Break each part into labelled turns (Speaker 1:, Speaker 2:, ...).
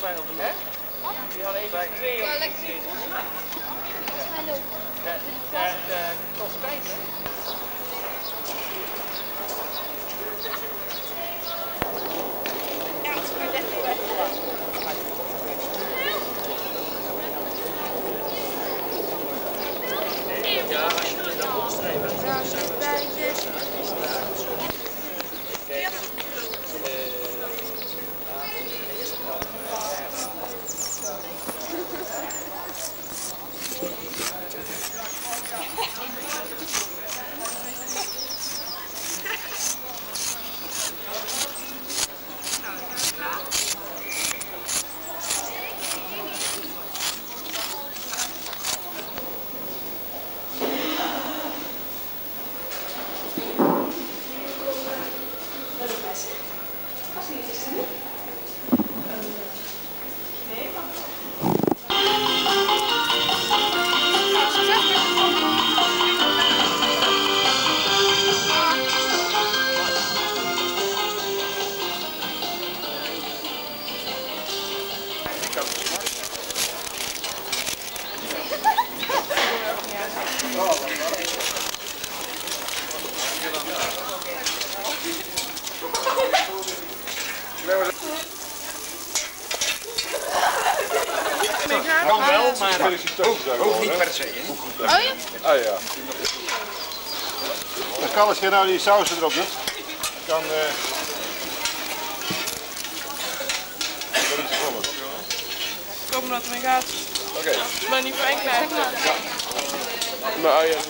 Speaker 1: zijn op de hè? Die hadden even twee Ja,
Speaker 2: lekker. Mij kost tijd, je nou die saus erop doet, dan... Uh, dan is het
Speaker 3: dat het mee gaat.
Speaker 2: Oké.
Speaker 3: Okay. Maar
Speaker 4: niet voor één. Maar ja.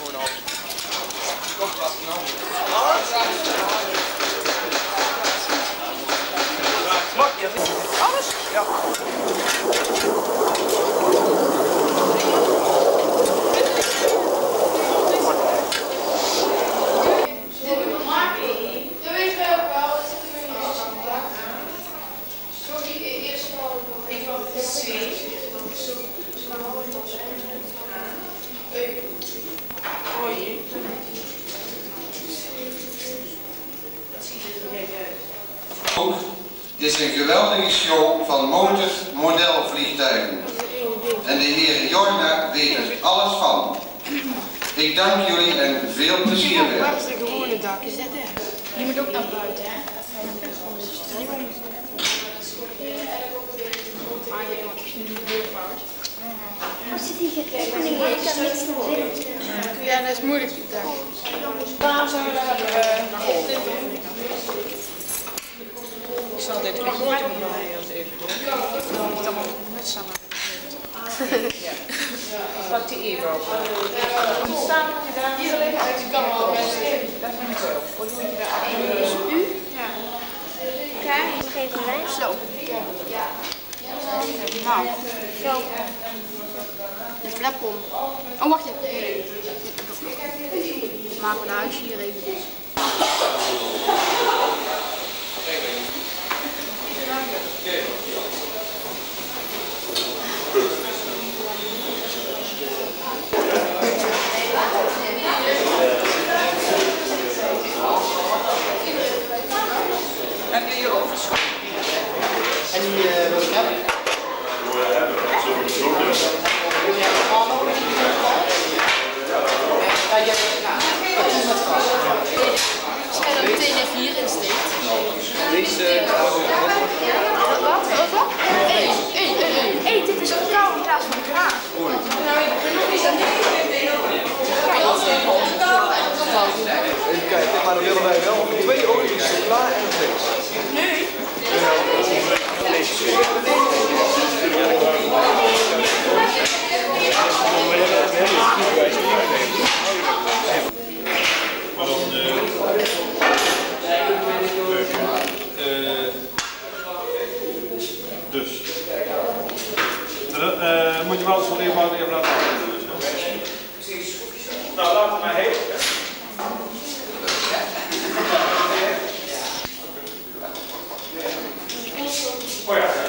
Speaker 4: squared.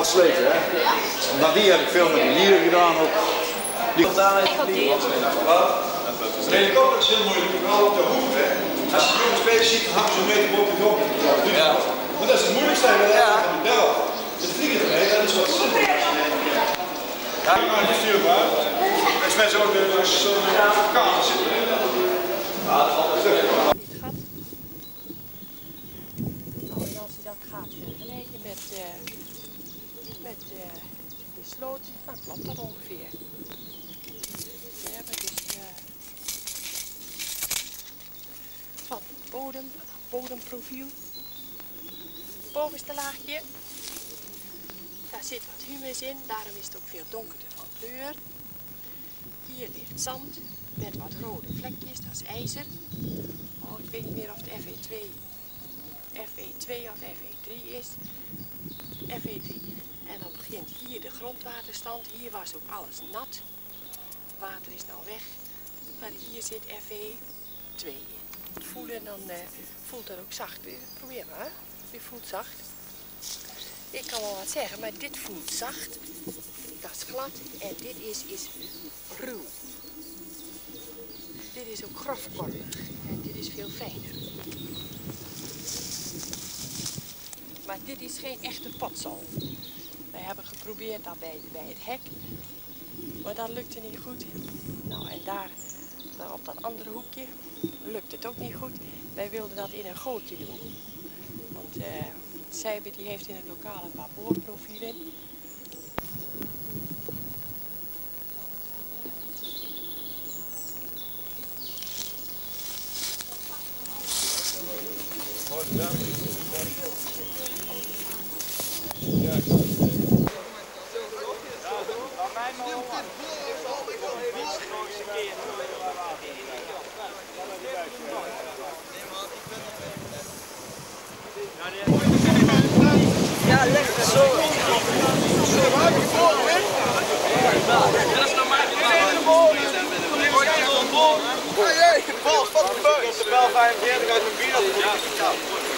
Speaker 4: Al sleten. Hè? Maar die heb ik veel met de lieren gedaan. Ook. Die...
Speaker 5: Ik had die.
Speaker 4: De helikopter is heel moeilijk, vooral op de hoek. Hè? Als je jonge spelers ziet, dan hangen ze een meter boven de grond. Ja. Maar dat is het moeilijkste van de bel. Het vliegen ermee, dat is wat simpel. Ja, maar niet stuurbaar. Dat is net zo'n zo kaart zitten. Ja, dat valt er terug.
Speaker 6: Nou, en als je dat gaat vergelijken met, eh, met eh, de sloot, dan klopt dat ongeveer. We hebben dus van bodem, bodemprofiel, bovenste laagje, daar zit wat humus in, daarom is het ook veel donkerder van kleur. Hier ligt zand met wat rode vlekjes, dat is ijzer. Oh, ik weet niet meer of het FE2 FE2 of FE3 is. FE3. En dan begint hier de grondwaterstand. Hier was ook alles nat. Water is nou weg. Maar hier zit FE2 in. Voelen, dan eh, voelt dat ook zacht. Probeer maar. Je voelt zacht. Ik kan wel wat zeggen, maar dit voelt zacht. Dat is glad. En dit is, is ruw. Dit is ook grofkorrelig. En dit is veel fijner. Maar dit is geen echte potzal. Wij hebben geprobeerd dat bij, het hek. Maar dat lukte niet goed. Nou, en daar, op dat andere hoekje, lukt het ook niet goed. Wij wilden dat in een gootje doen. Want eh Sijbe die heeft in het lokale een paar boorprofielen.
Speaker 3: Ja, lekker zo. Zo, waar heb Dat is normaal. Hey, de Bas, wat een beuk. Dat is de bel
Speaker 2: 45
Speaker 3: uit mijn bier.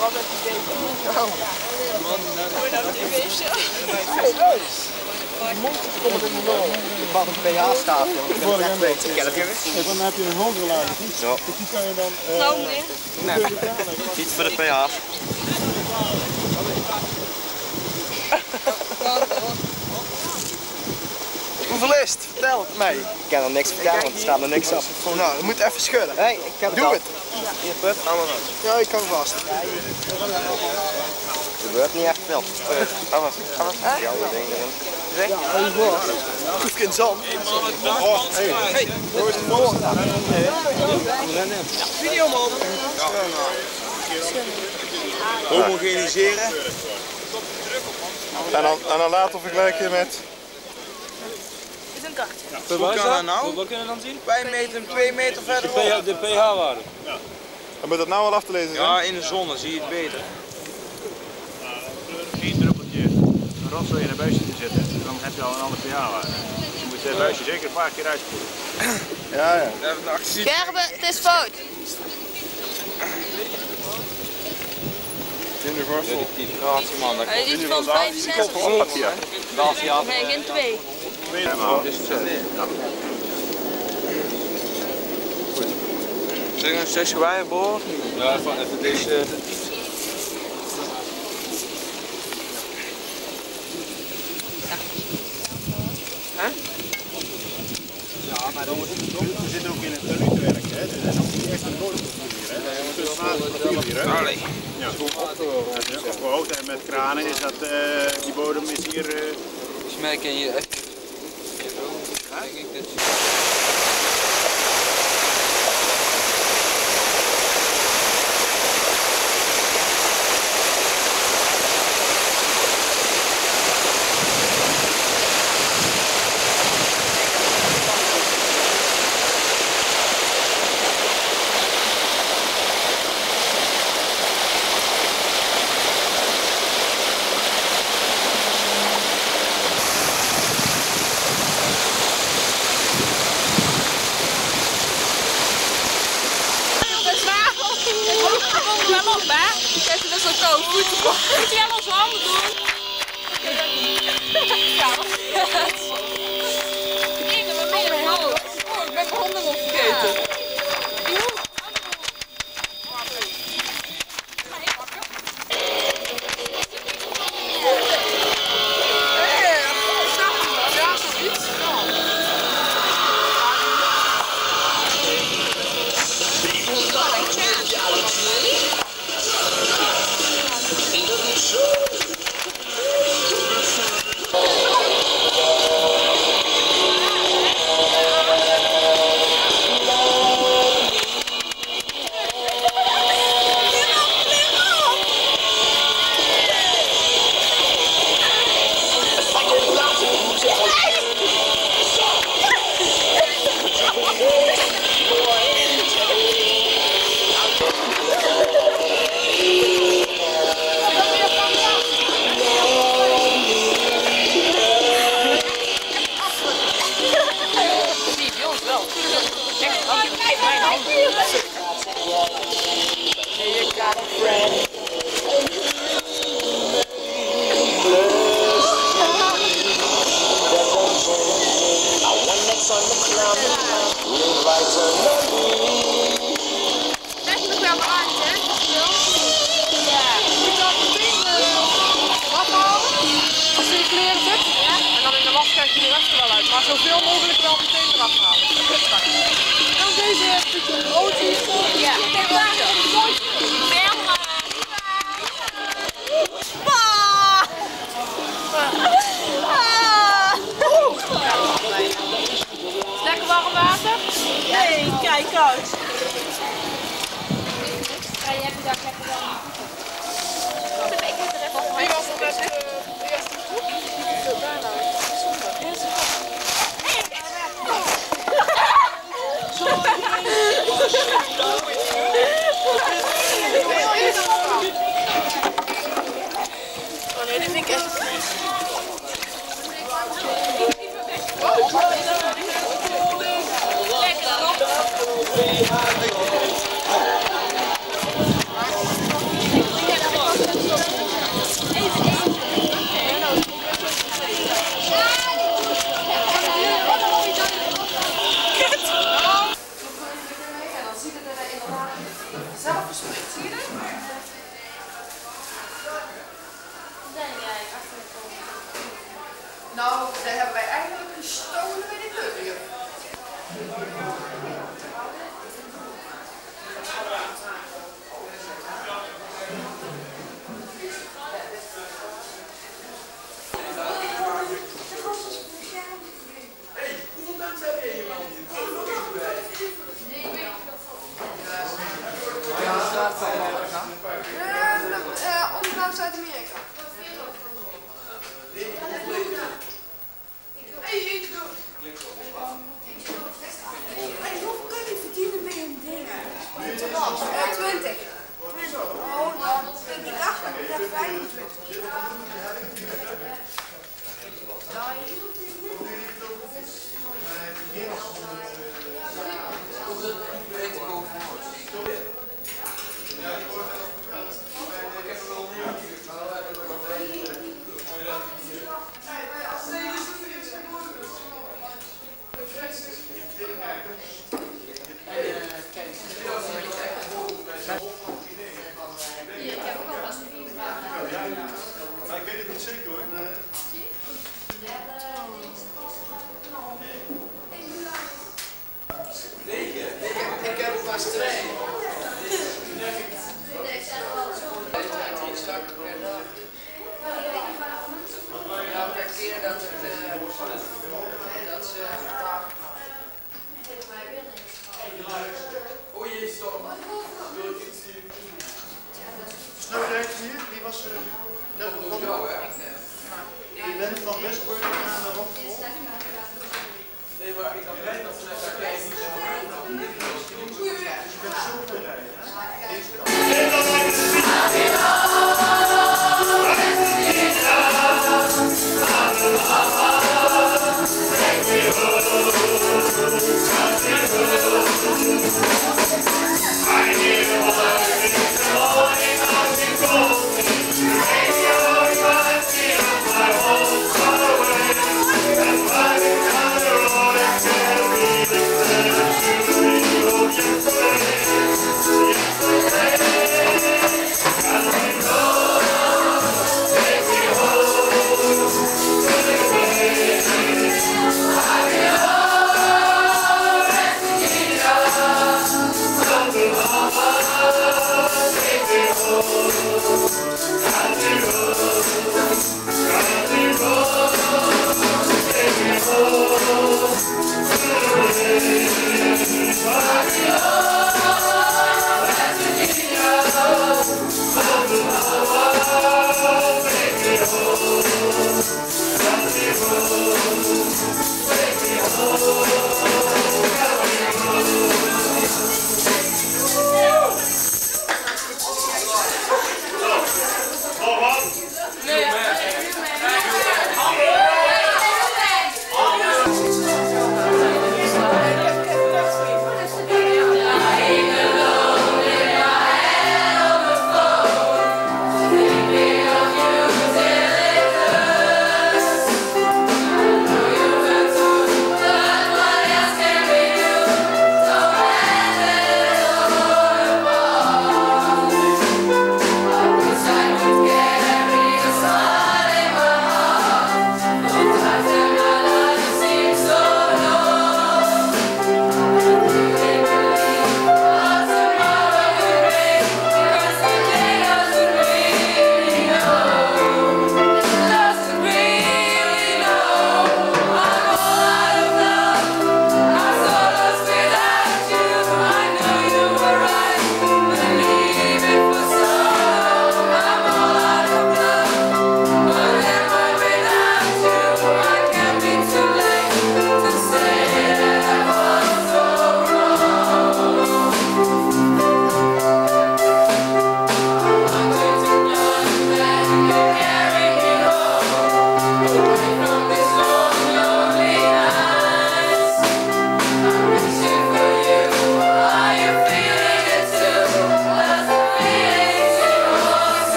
Speaker 3: Wat heb je deze?
Speaker 2: Nou.
Speaker 3: Je nou die beestje?
Speaker 2: Kom het in de lol.
Speaker 7: Pak een pH-staafje, want ik ben het echt jongens.
Speaker 2: En dan heb je een hogere laag.
Speaker 7: Ja.
Speaker 2: Dus die kan je dan... eh,
Speaker 5: Nou.
Speaker 7: Nee, iets voor de pH.
Speaker 2: Hoeveel is het? Vertel het mij.
Speaker 7: Ik kan er niks vertellen, want er staat er niks op.
Speaker 2: Nou, je moet even schudden.
Speaker 7: Nee, ik heb het
Speaker 2: Doe het.
Speaker 7: Hier, put, allemaal vast.
Speaker 2: Ja, ik kan vast.
Speaker 7: Er gebeurt niet echt veel. Alles, alles. Die oude dingen erin.
Speaker 8: Proef in zand. Oh, hey. Hey, hoe is het voor?
Speaker 3: Video man.
Speaker 8: Homogeniseren. En dan, en dan later vergelijken met...
Speaker 9: is een kaartje.
Speaker 3: Hoe kan dat nou?
Speaker 10: Wat kunnen we dan zien?
Speaker 3: Wij meten hem 2 meter
Speaker 10: De,
Speaker 3: verderop.
Speaker 10: pH, de pH-waarde.
Speaker 8: Dan moet dat nou wel af te lezen zijn.
Speaker 3: Ja, in de zon dan zie je het beter.
Speaker 2: Eén druppeltje rotzooi in een buisje te zetten, dan heb je al een ander pH-waarde. Je moet het buisje zeker een paar keer uitspoelen.
Speaker 8: Ja, ja.
Speaker 9: Gerben, het is fout.
Speaker 8: In de gorsel.
Speaker 3: Die man, dat
Speaker 9: Hij is van 5, 6 of zo.
Speaker 3: daalt hij af.
Speaker 9: Nee, geen 2.
Speaker 3: Zeg een stukje bij boor.
Speaker 10: Ja, even, even deze...
Speaker 2: We zitten ook in het werken, hè. Dus dat is ook niet echt een hier, hè. Dat is een hier, hè.
Speaker 3: Allee.
Speaker 2: Ja. Hoogte en met kranen is dat, eh, die bodem is hier... eh,
Speaker 3: Smerk in je echt. Denk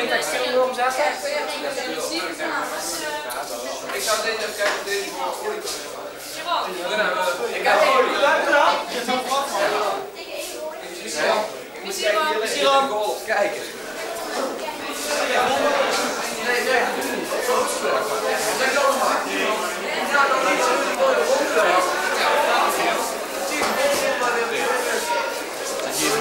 Speaker 11: Olie? Ik zou dit even kijken deze voor olie kan. Dan hebben we- Ik heb olie. Siram. Kijken. Nee, nee. Zeg dan maar. Ja, dan niet die mooie rondloop.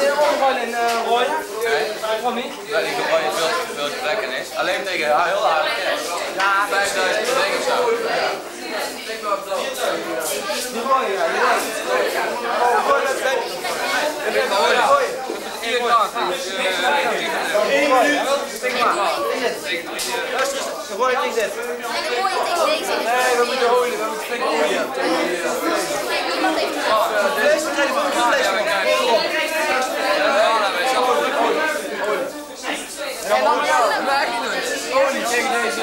Speaker 11: Deze overval in rooien? Van wie? Ja, ik weet niet veel, veel plekken is. Alleen tegen haar heel hard. Ja, 5000 dingen of zo. Die rooien, ja. Rooien. Oh ja. Eén minuut.
Speaker 12: Eén minuut. Ik niet dit.
Speaker 11: Nee, we moeten olie, we moeten flink hebben. Deze. Ja, wij zijn olie. En dan ja, maak je het. Olie tegen deze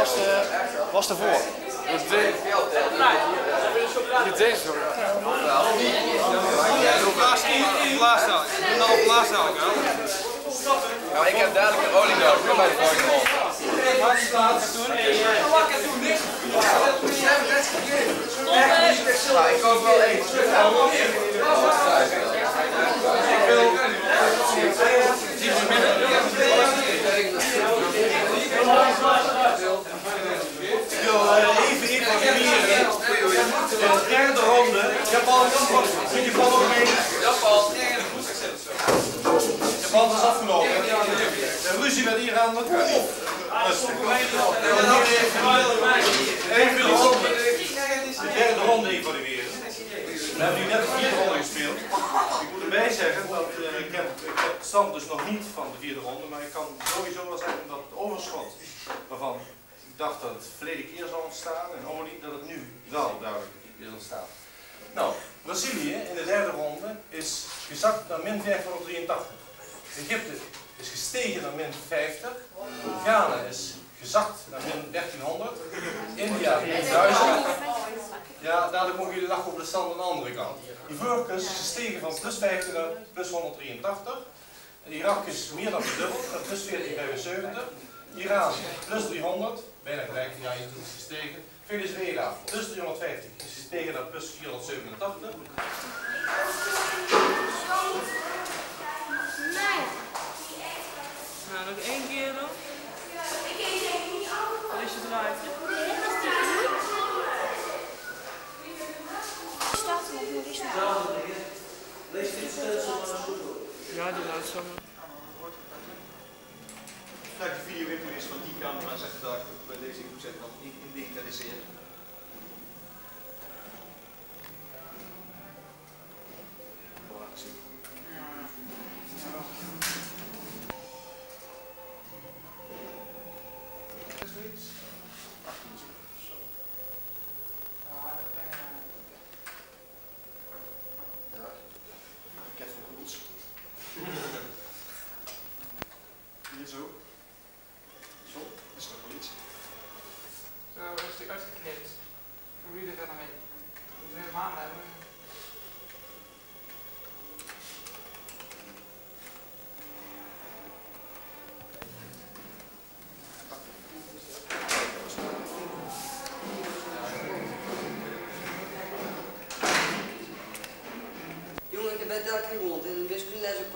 Speaker 13: was, eh was ervoor.
Speaker 11: Deze. Dit is deze zo.
Speaker 13: Daar. Nou.
Speaker 11: Nou, ik heb dadelijk een olie nodig. Kom de. Ja, ik koop wel één. Ik wil...
Speaker 13: Eh, even informeren. De derde ronde. Japan, zit Japan ook mee?
Speaker 11: Japan.
Speaker 13: Japan is afgelopen. De ruzie met Iran. Rustig. Even de ronde. De derde ronde evalueren. We hebben nu net de vierde ronde gespeeld. Ik moet erbij zeggen dat eh, ik, heb, stand dus nog niet van de vierde ronde, maar ik kan sowieso wel zeggen dat het overschot waarvan dacht dat het verleden keer zou ontstaan en olie, dat het nu wel duidelijk is ontstaan. Nou, Brazilië in de derde ronde is gezakt naar min 583. Egypte is gestegen naar min 50. Ghana is gezakt naar min 1300. India min 1000. Ja, dadelijk mogen jullie lachen op de stand aan de andere kant. Ivoorkust is gestegen van plus 50 naar plus 183. En Irak is meer dan verdubbeld, naar plus 1475. Iran plus 300, bijna gelijk, ja, je is gestegen. Venezuela plus 350 is gestegen naar plus 487.
Speaker 14: Nou, nog één keer nog. Dan is het eruit. Ja, die laat zo maar.
Speaker 13: Kijk, de video is van die camera, zeg dat ik bij deze moet zetten, dan in, in digitaliseren.
Speaker 15: Bij elke keer gewond. In de wiskundeles ook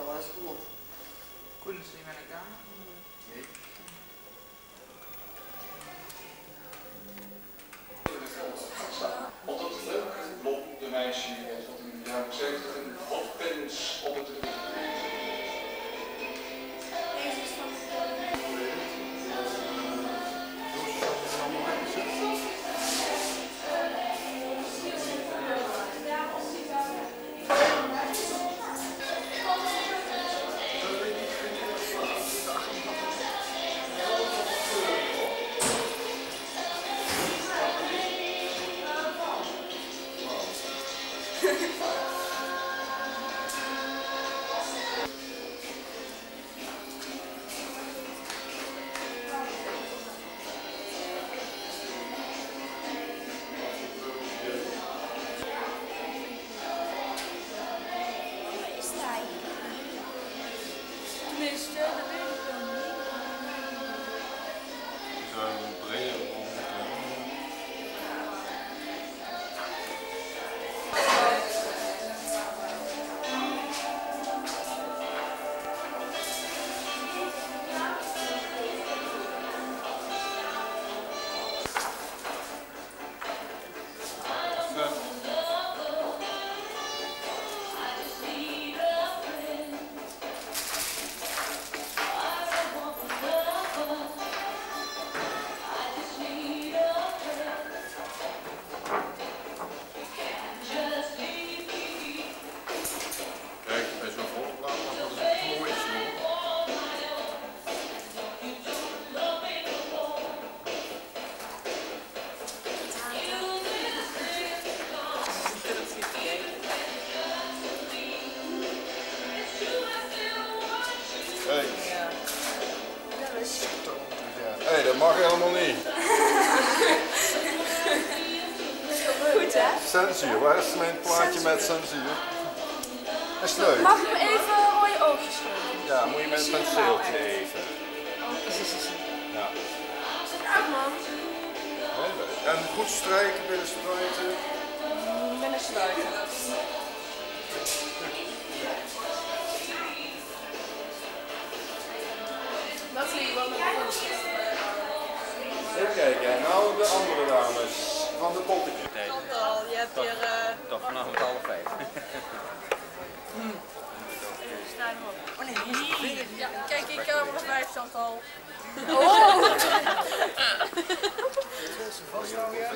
Speaker 3: Oh.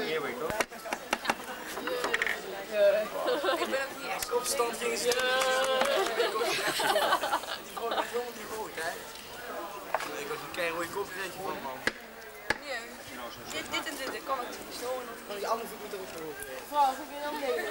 Speaker 16: Ik?
Speaker 3: Ik ben ook niet echt
Speaker 16: ging. Die jongen die rood, hè? Ik was een je van, man.
Speaker 3: Dit, dit en dit, dat kan ik niet. Zo.
Speaker 16: Die andere voet moet er ook voor
Speaker 17: heb je dan mee?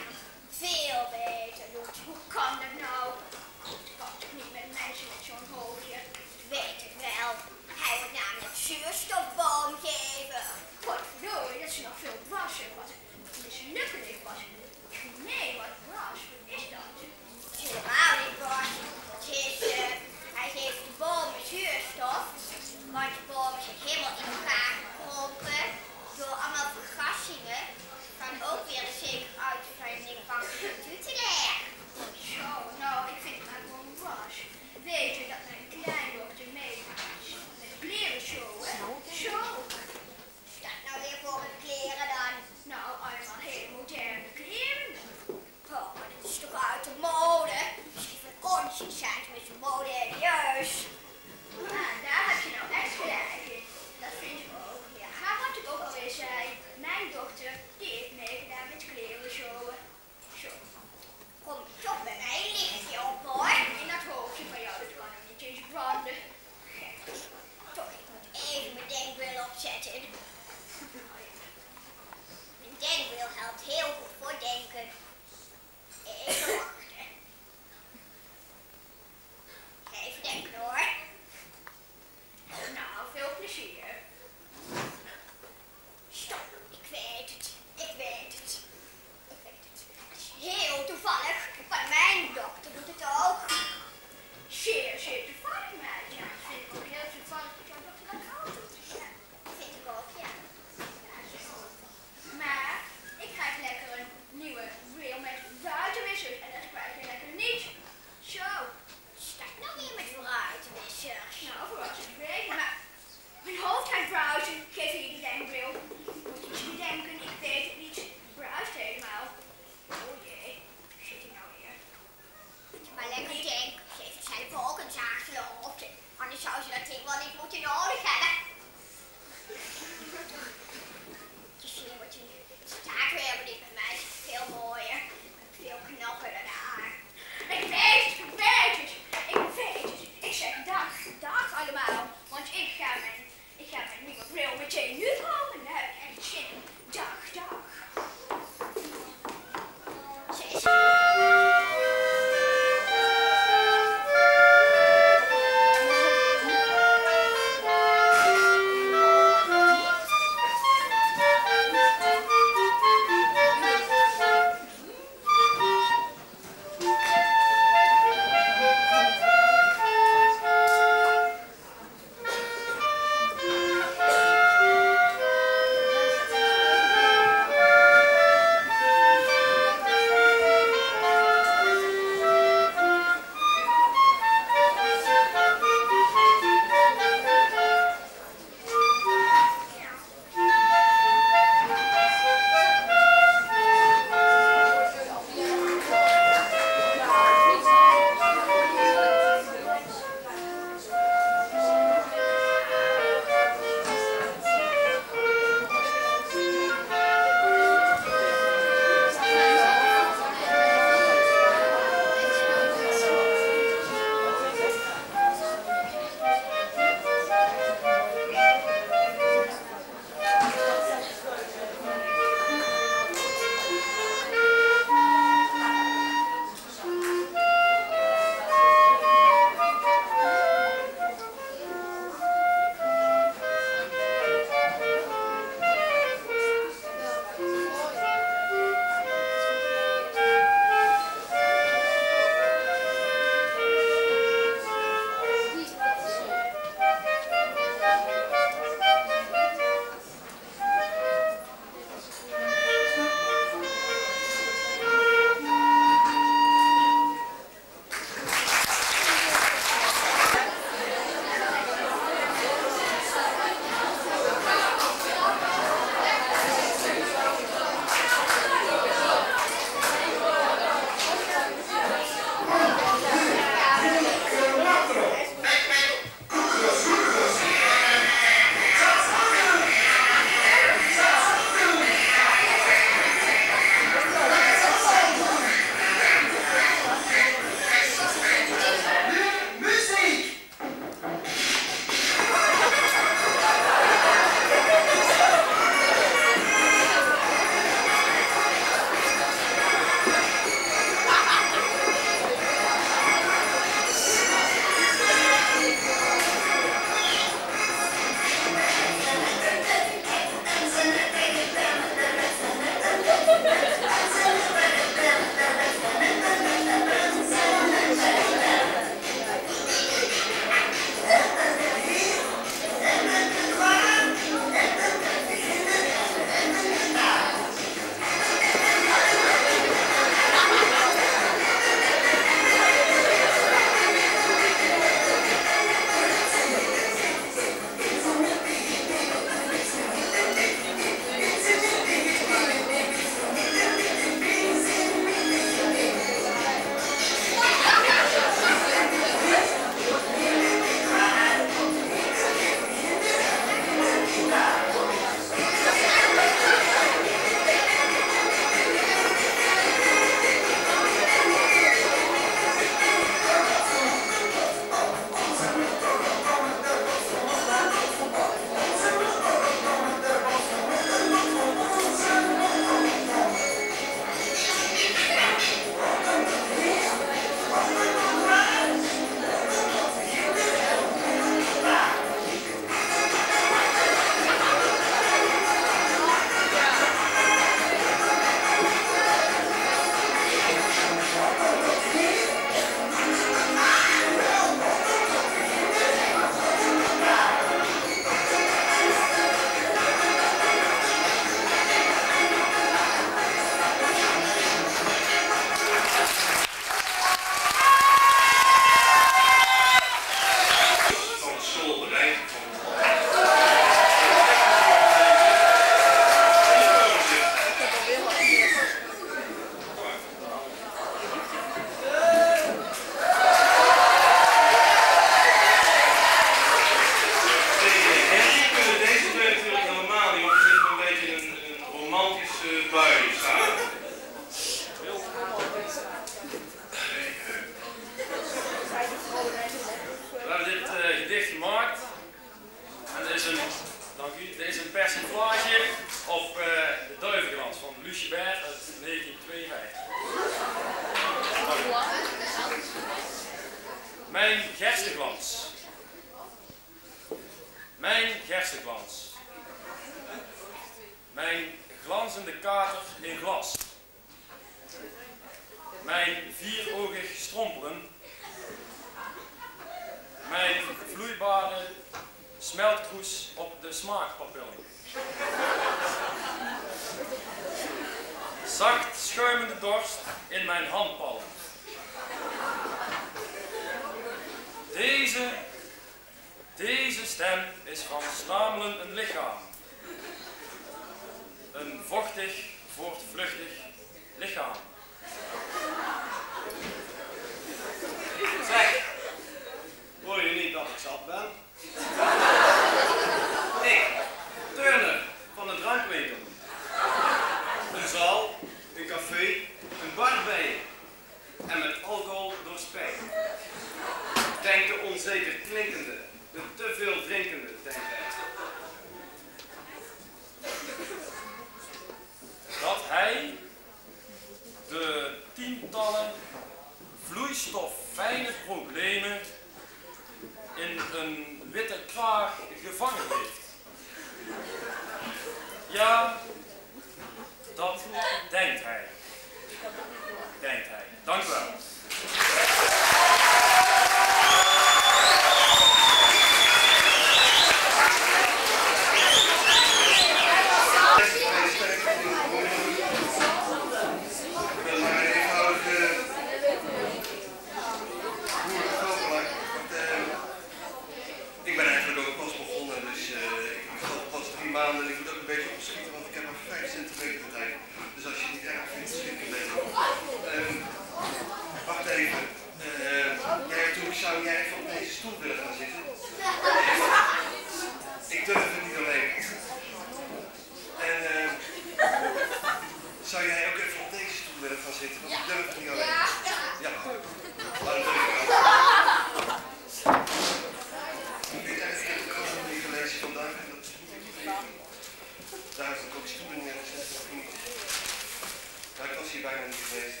Speaker 1: is hier bijna niet
Speaker 18: geweest.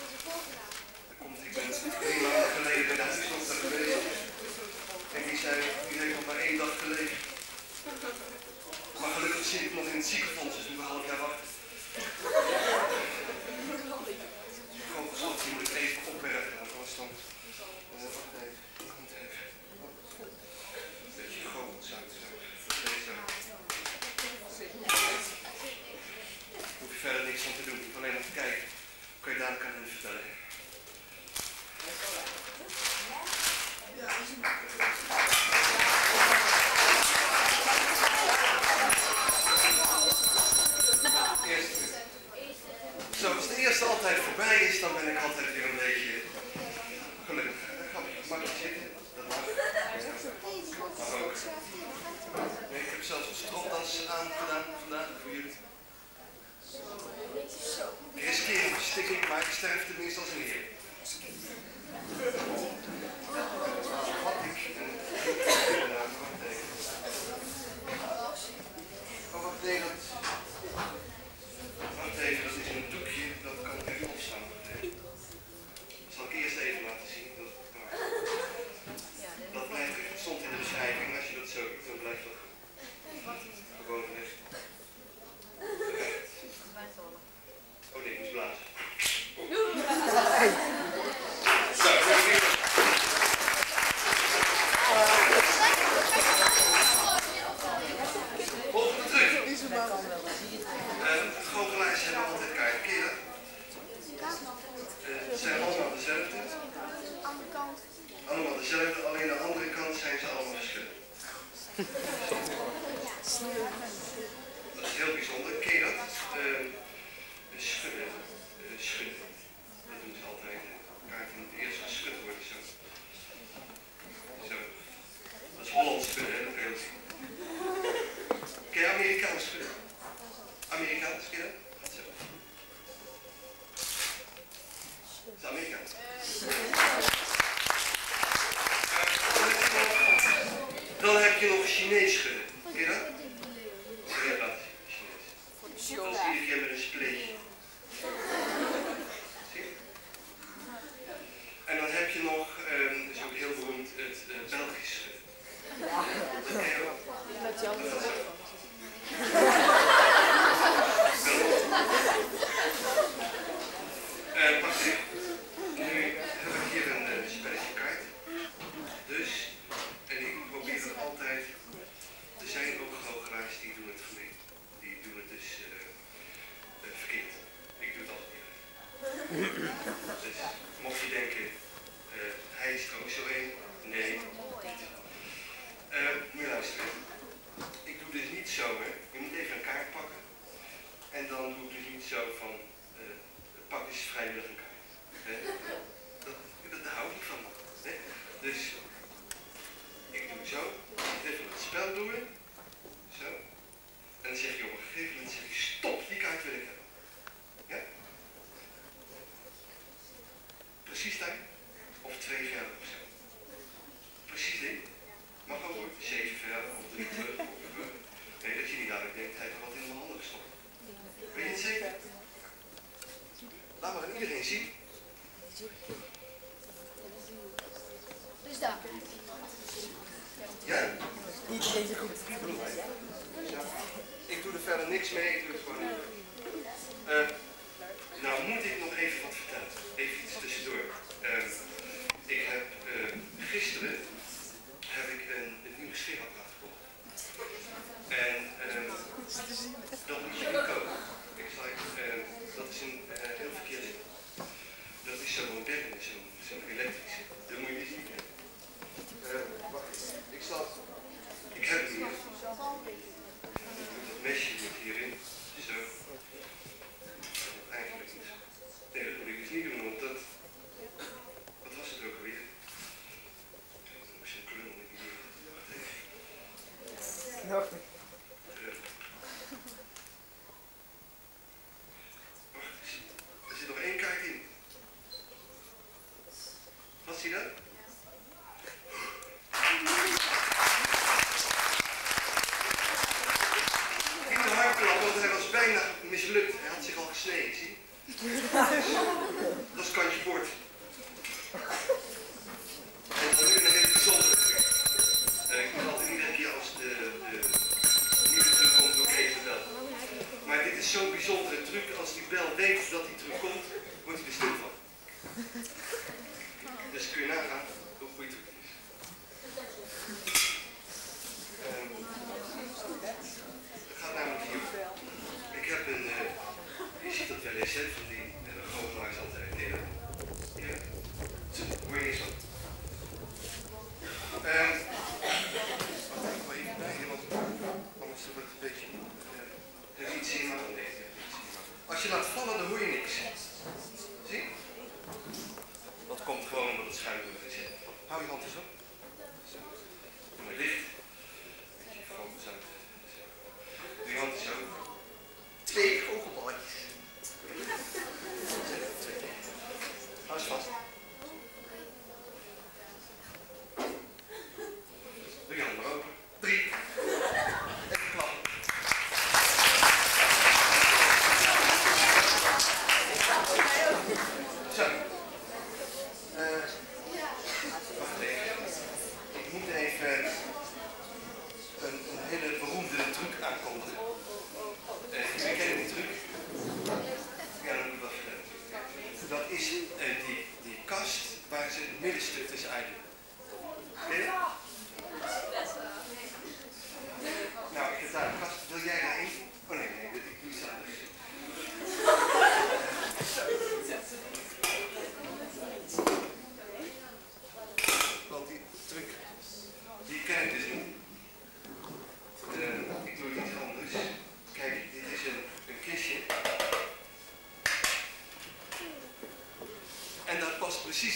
Speaker 18: Dat is voorgedaan. Dan
Speaker 19: komt, ik ben drie maanden geleden naar Schotland geweest. En die zei, die heeft nog maar één dag geleden. Maar gelukkig zit ik nog in het ziekenfonds, dus nu een half jaar wachten. Ik hoop dat die moet even opwerken. want anders dan... Uh, Ik heb zelfs een stropdas aangedaan vandaag voor jullie. Riskeer stikking, maar ik sterf tenminste als een heer.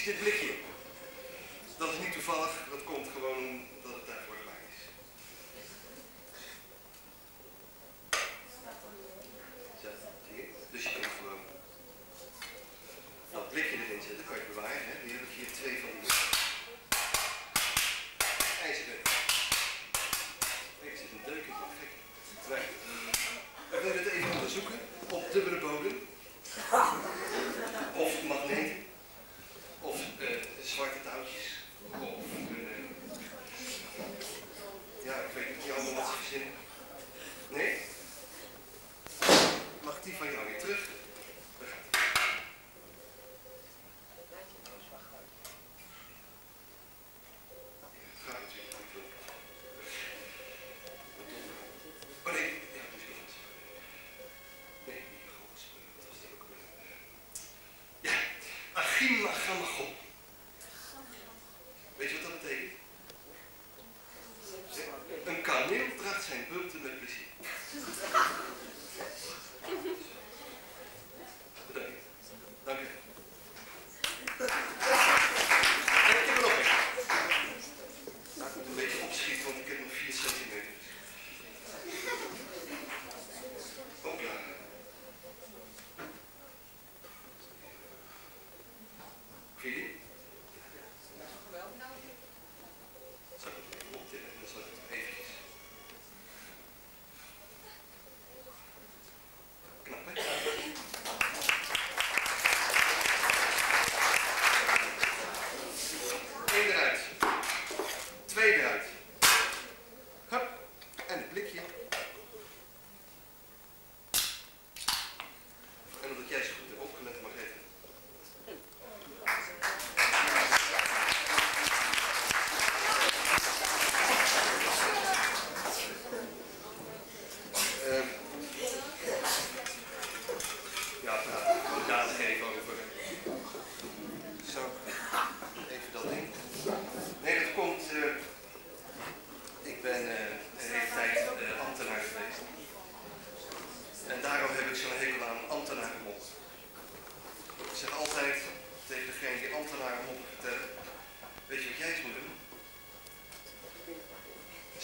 Speaker 19: should look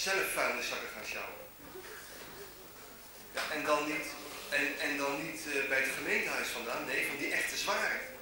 Speaker 19: zelf zakken gaan sjouwen. Ja, en dan niet, en, en dan niet eh, bij het gemeentehuis vandaan, nee, van die echte zwaarheid.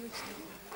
Speaker 19: Dat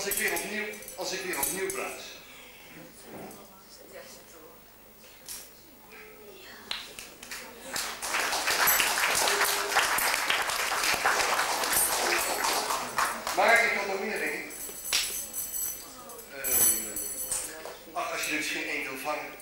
Speaker 19: als ik weer opnieuw, als ik weer opnieuw bruis. Maar ik had nog meer dingen. Ehm, uh, als je dus
Speaker 9: er
Speaker 19: misschien één wil vangen.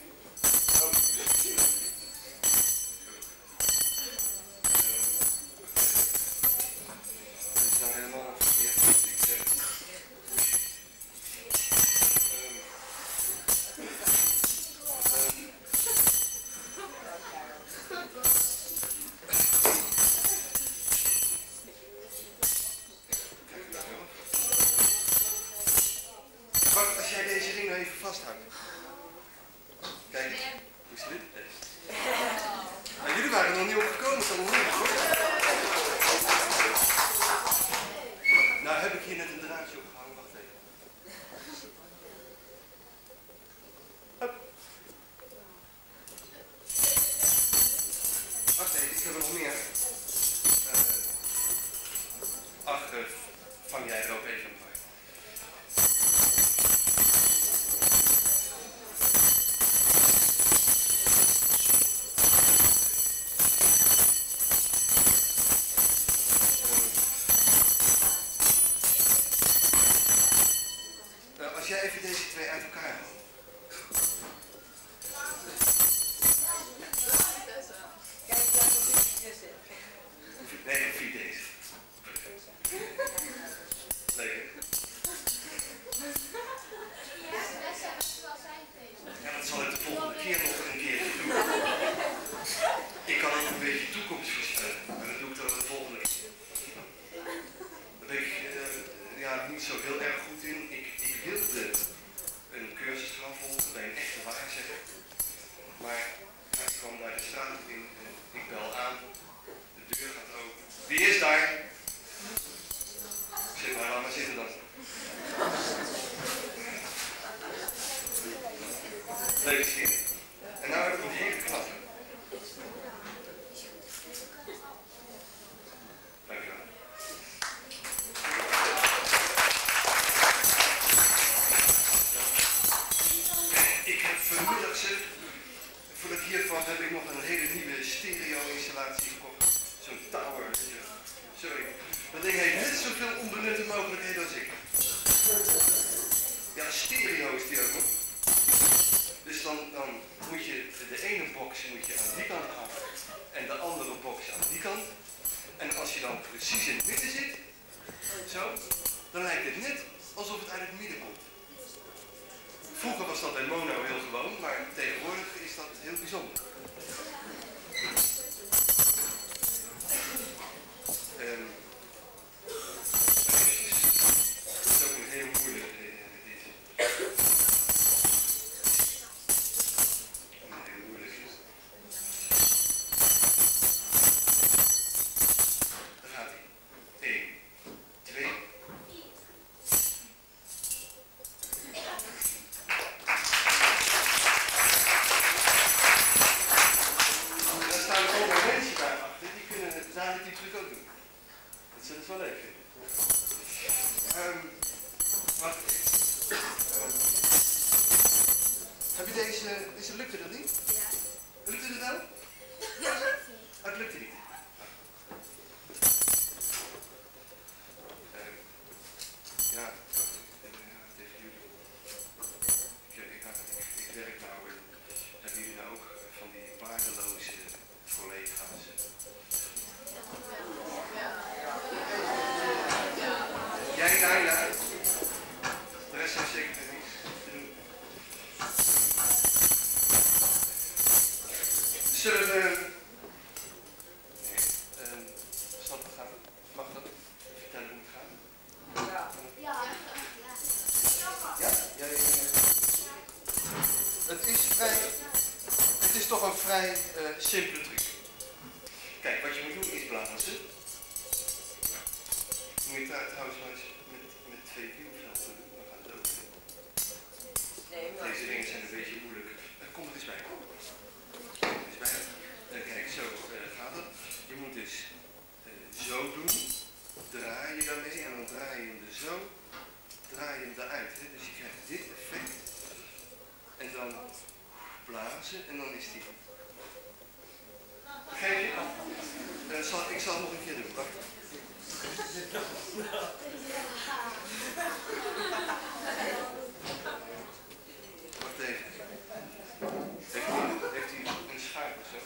Speaker 19: zo doen, draai je daarmee en dan draai je hem er zo, draai je hem eruit. Hè? Dus je krijgt dit effect en dan blazen en dan is die. Geen je? Eh, ik zal het nog een keer doen, wacht. Wacht even.
Speaker 20: Heeft hij heeft een schuim of zo?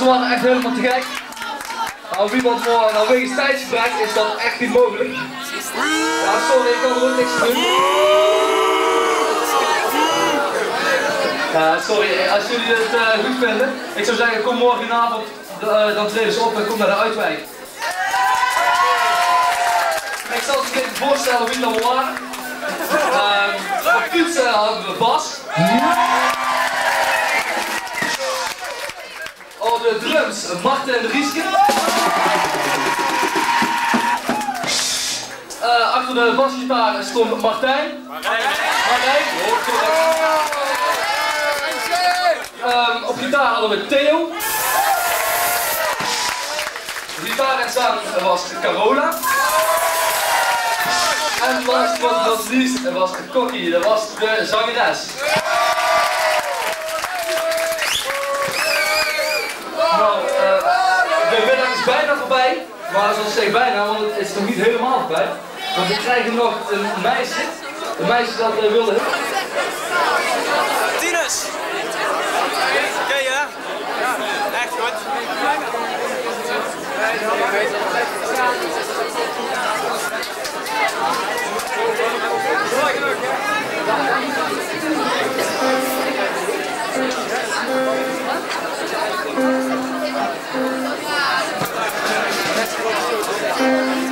Speaker 11: Ze waren echt helemaal te gek. Nou, wie wat voor, nou wegens tijdsgebrek is dat echt niet mogelijk. Ja, sorry, ik kan er ook niks aan doen. Sorry, als jullie het eh, goed vinden, ik zou zeggen, kom morgenavond, eh, dan treden ze op en kom naar de uitwijk. Ik zal het een beetje voorstellen wie dat waren. Ehm, op fiets eh, hadden we Bas. Op de drums Marten en Rieske. Eh, achter de basgitaar stond Martijn. Martijn. correct. Ehm, op gitaar hadden we Theo. Gitaar en zang was Carola. En last but not least was Kokkie, dat was de zangeres. Maar ik zeg bijna, want het is nog niet helemaal voorbij. Want we krijgen nog een meisje. Een meisje dat uh, wilde...
Speaker 7: Tinus! Je? Ja, echt goed.
Speaker 21: Música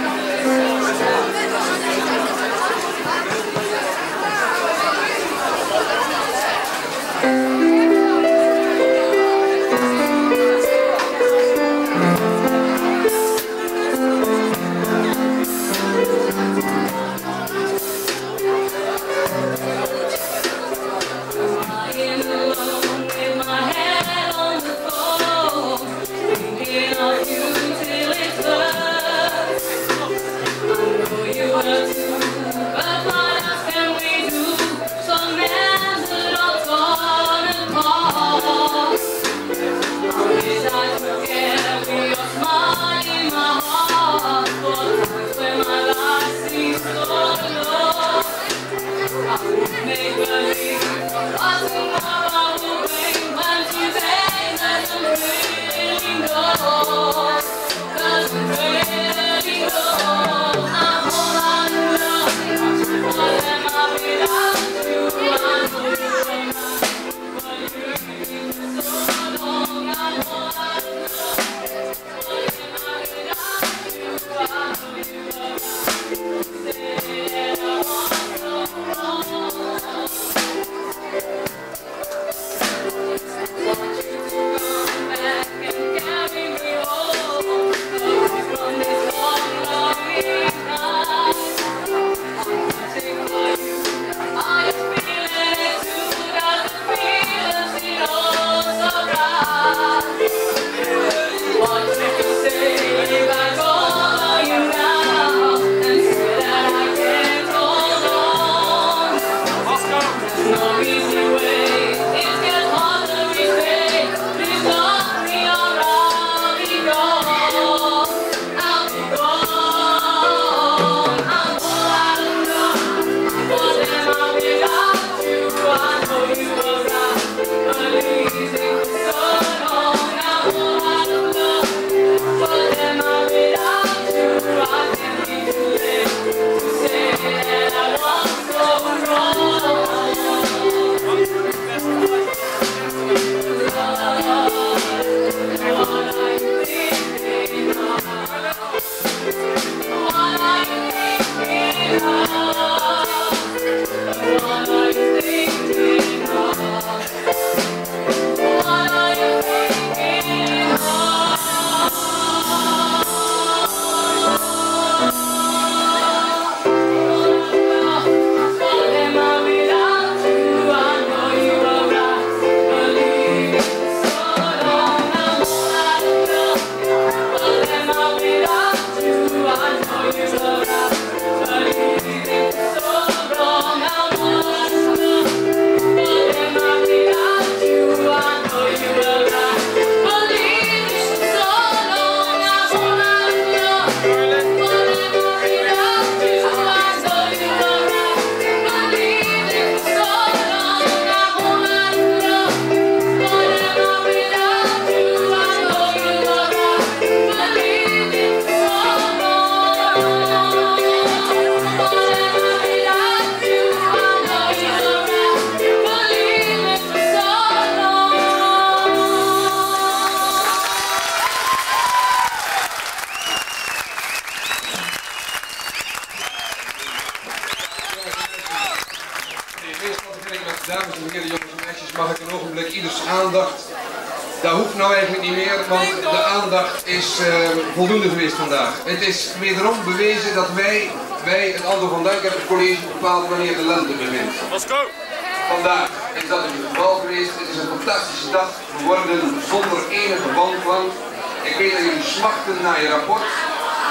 Speaker 21: Het is wederom bewezen dat wij, wij het Aldo van Dijk het college bepalen wanneer de lente begint. Vandaag is dat een geval geweest. Het is een fantastische dag geworden zonder enige wanklank. Ik weet dat jullie smachten naar je rapport.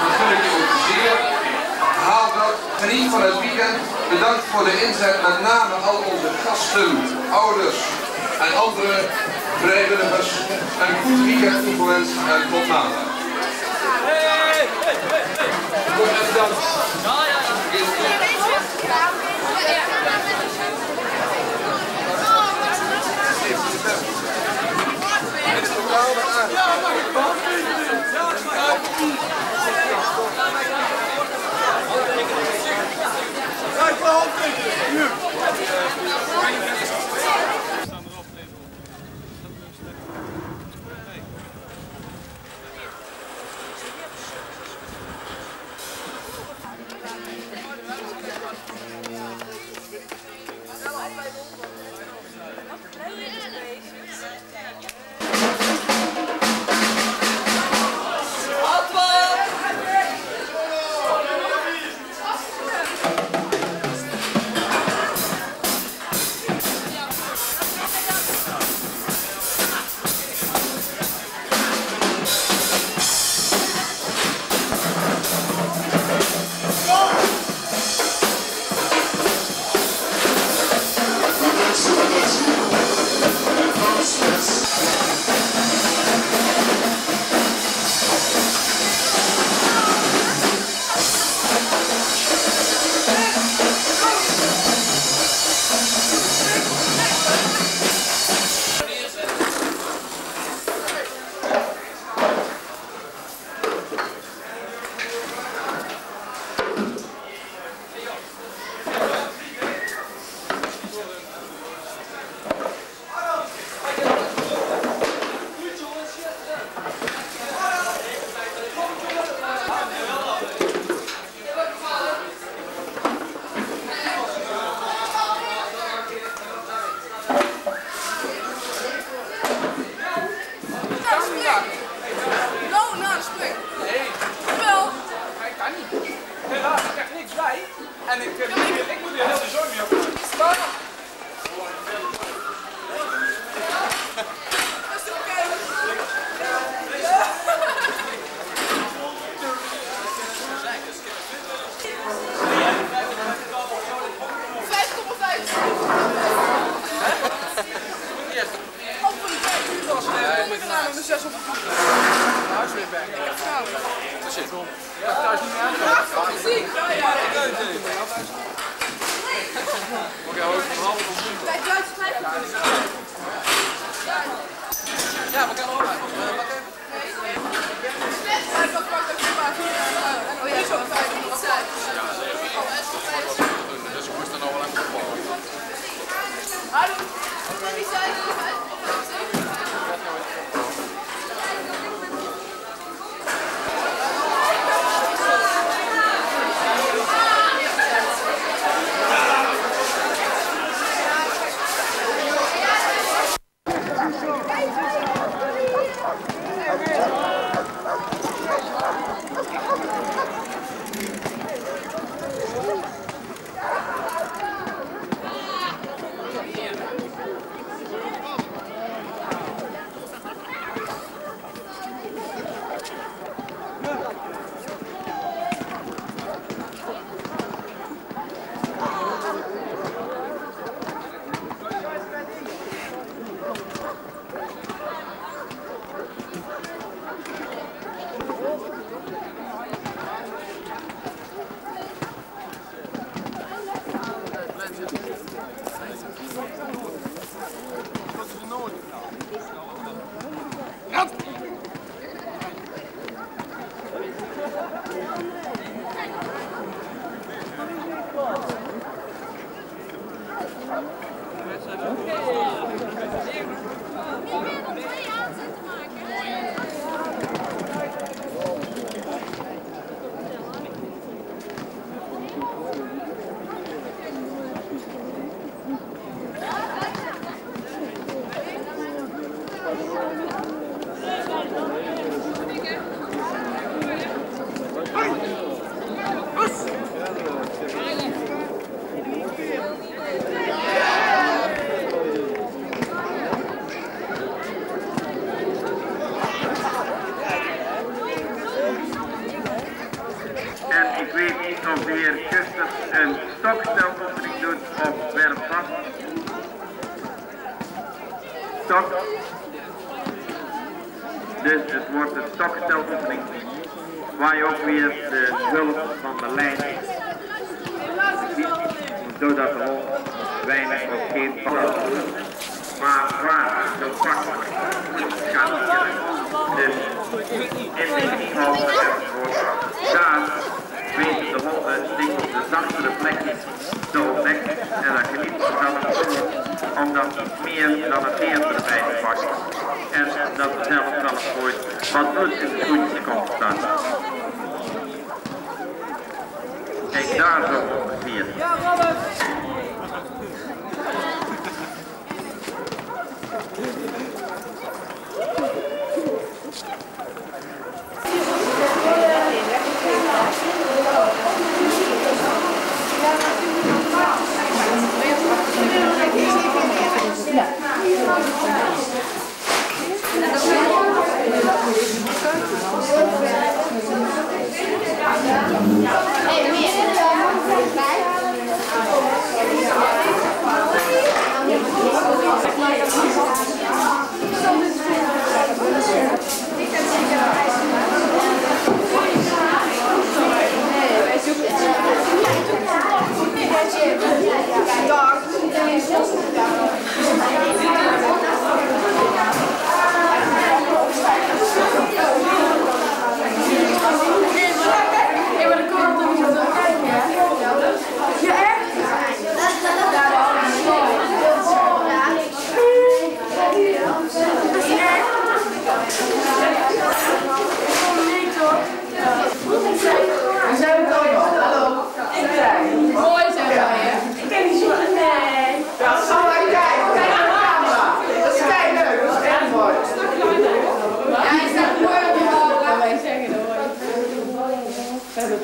Speaker 21: Dat gun ik je ook zeer. Haal dat, geniet van het weekend. Bedankt voor de inzet, met name al onze gasten, ouders en andere vrijwilligers. Een goed weekend toegewenst en tot maandag.
Speaker 13: Kijk maar handtekening. Nu.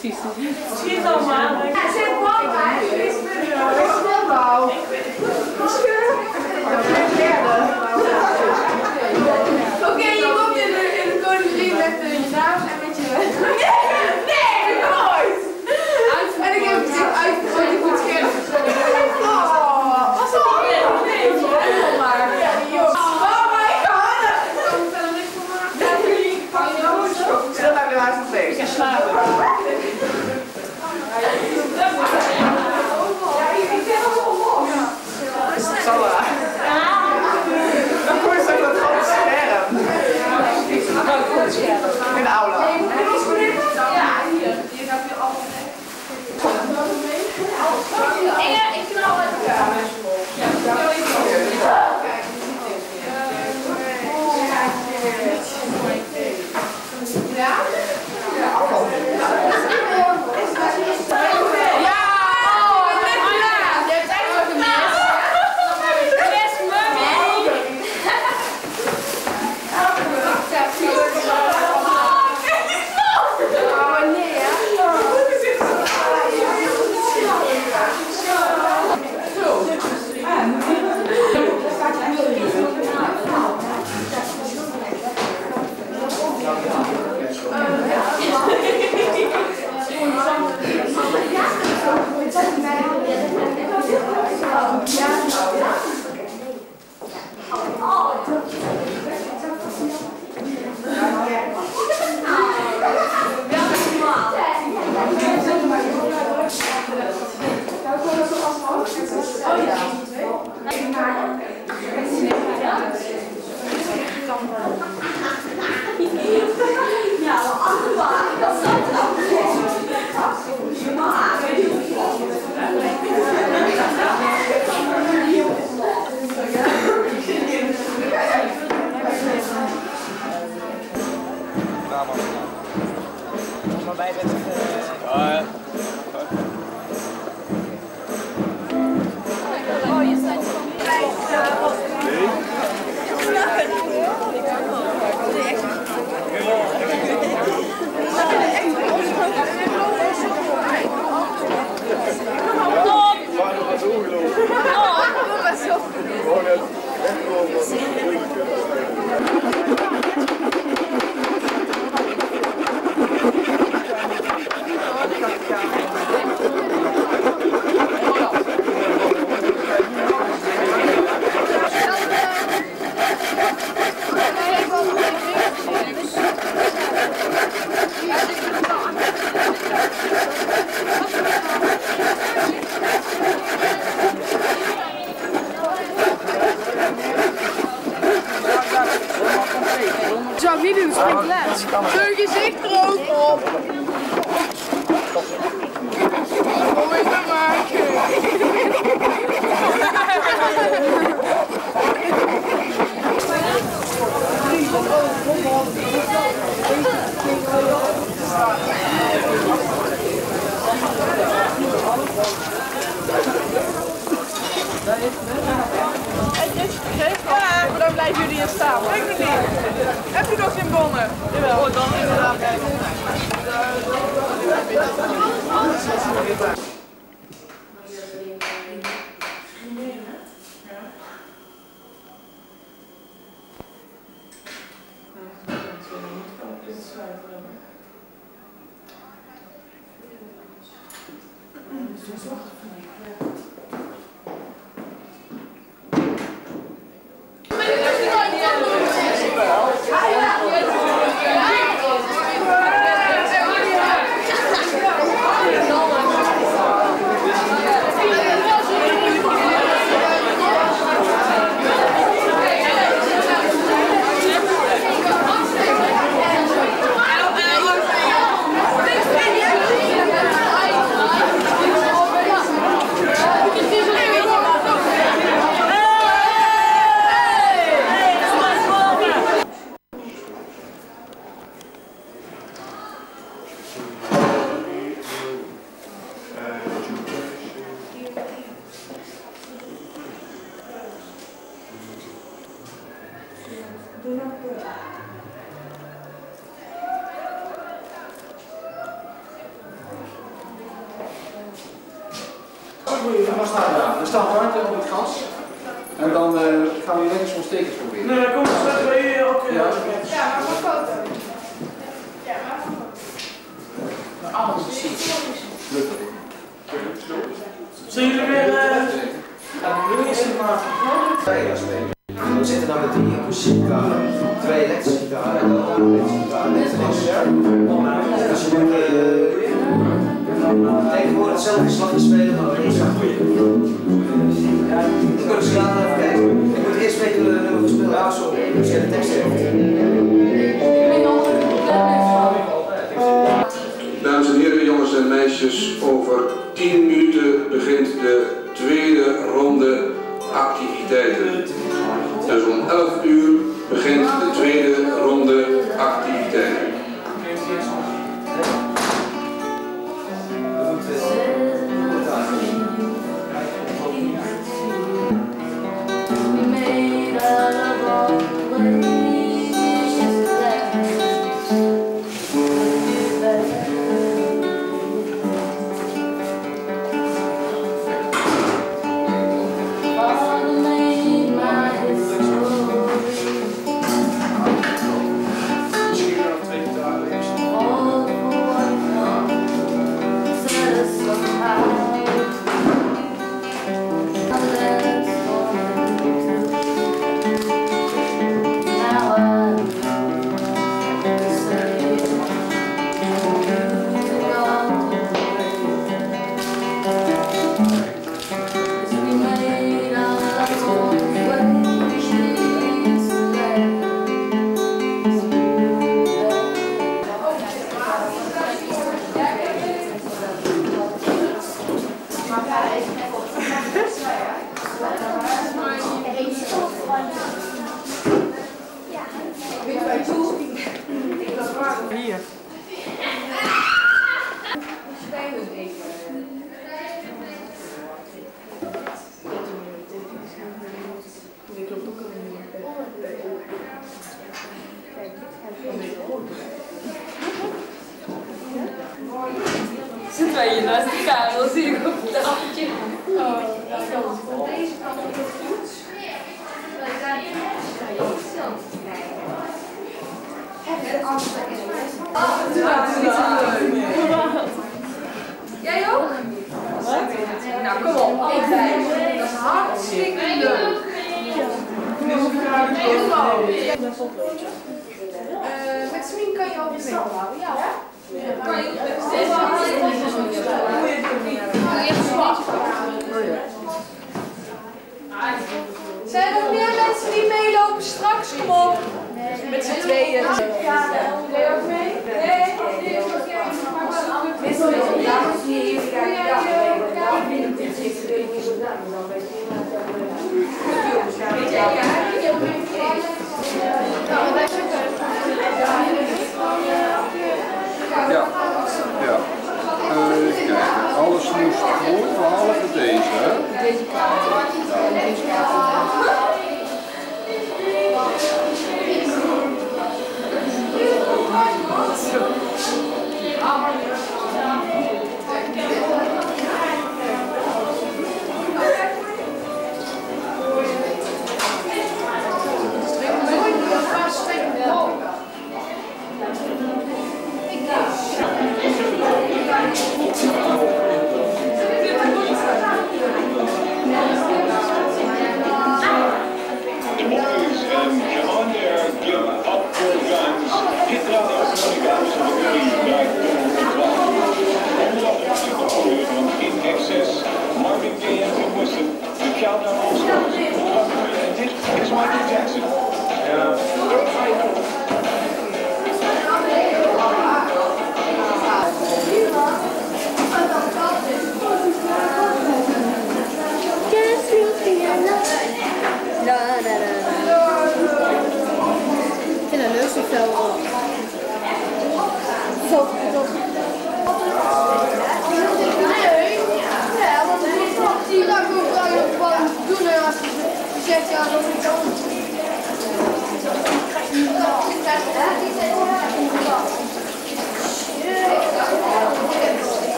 Speaker 7: We
Speaker 3: hebben precies Schiet allemaal. Ja, zet bal bij. Spelbouw. Oké, je komt in de, in de koningin met eh, je naam en met je... Nee, nee, nooit! En ik heb het uitgegooid, ik moet scherp. Oh, was al Nee, nee, maar. Ja, die jongens. Oh my god! Ja, jullie kan je nou zo. Stel naar de laatste twee. Ik ga slapen. Zal wel. Dan kom je straks dat grote scherm. In de aula.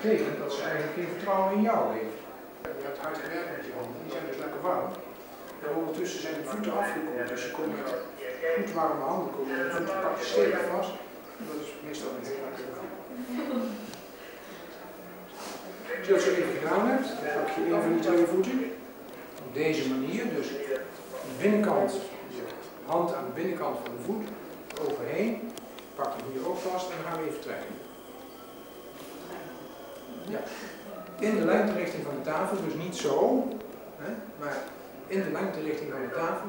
Speaker 22: betekent dat ze eigenlijk geen vertrouwen in jou heeft. Je hebt hard gewerkt met je handen, die zijn dus lekker warm. En ondertussen zijn de voeten afgekomen, dus je komt met goed warme handen komen Je de voeten pakken stevig vast. Dat is meestal een heel makkelijk Als je even gedaan hebt, dan pak je een van die twee voeten. Op deze manier, dus de binnenkant, je hand aan de binnenkant van de voet, overheen. Pak hem hier ook vast en dan gaan we even trekken. Ja. In de lengterichting van de tafel, dus niet zo, hè, maar in de lengterichting van de tafel.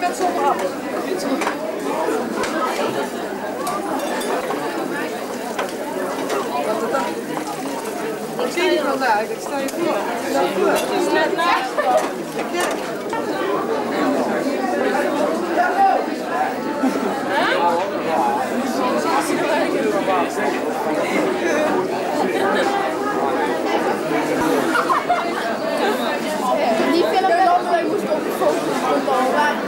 Speaker 23: ik
Speaker 18: ben zonder af. Ik
Speaker 10: zie je vandaag, ik sta je voor. Ik is.
Speaker 3: Die film moest op de foto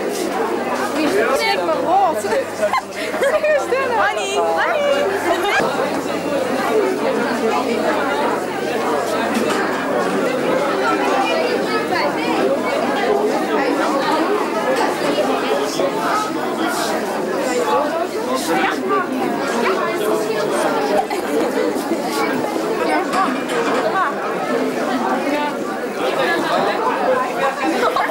Speaker 3: Ik ben rot. Honey, Ja.
Speaker 24: Ja.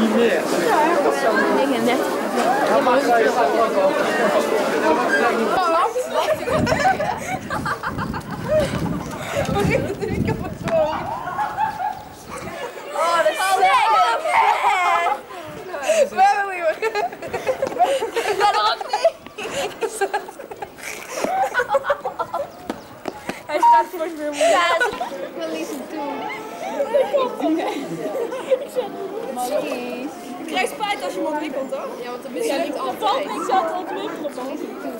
Speaker 25: niet meer.
Speaker 3: Dingen net.
Speaker 9: Wat is het drinken op het gewoon?
Speaker 3: Oh, dat is lekker.
Speaker 9: We hebben weer.
Speaker 3: Ik ben er ook niet.
Speaker 9: Hij staat volgens mij weer.
Speaker 3: Ja, ik wil Lies het doen. Lies.
Speaker 9: Je krijgt spijt als je hem ontwikkelt, toch?
Speaker 3: Ja, want dan
Speaker 9: ben je niet
Speaker 3: altijd.
Speaker 9: Er valt niks aan te ontwikkelen, man.
Speaker 3: Zie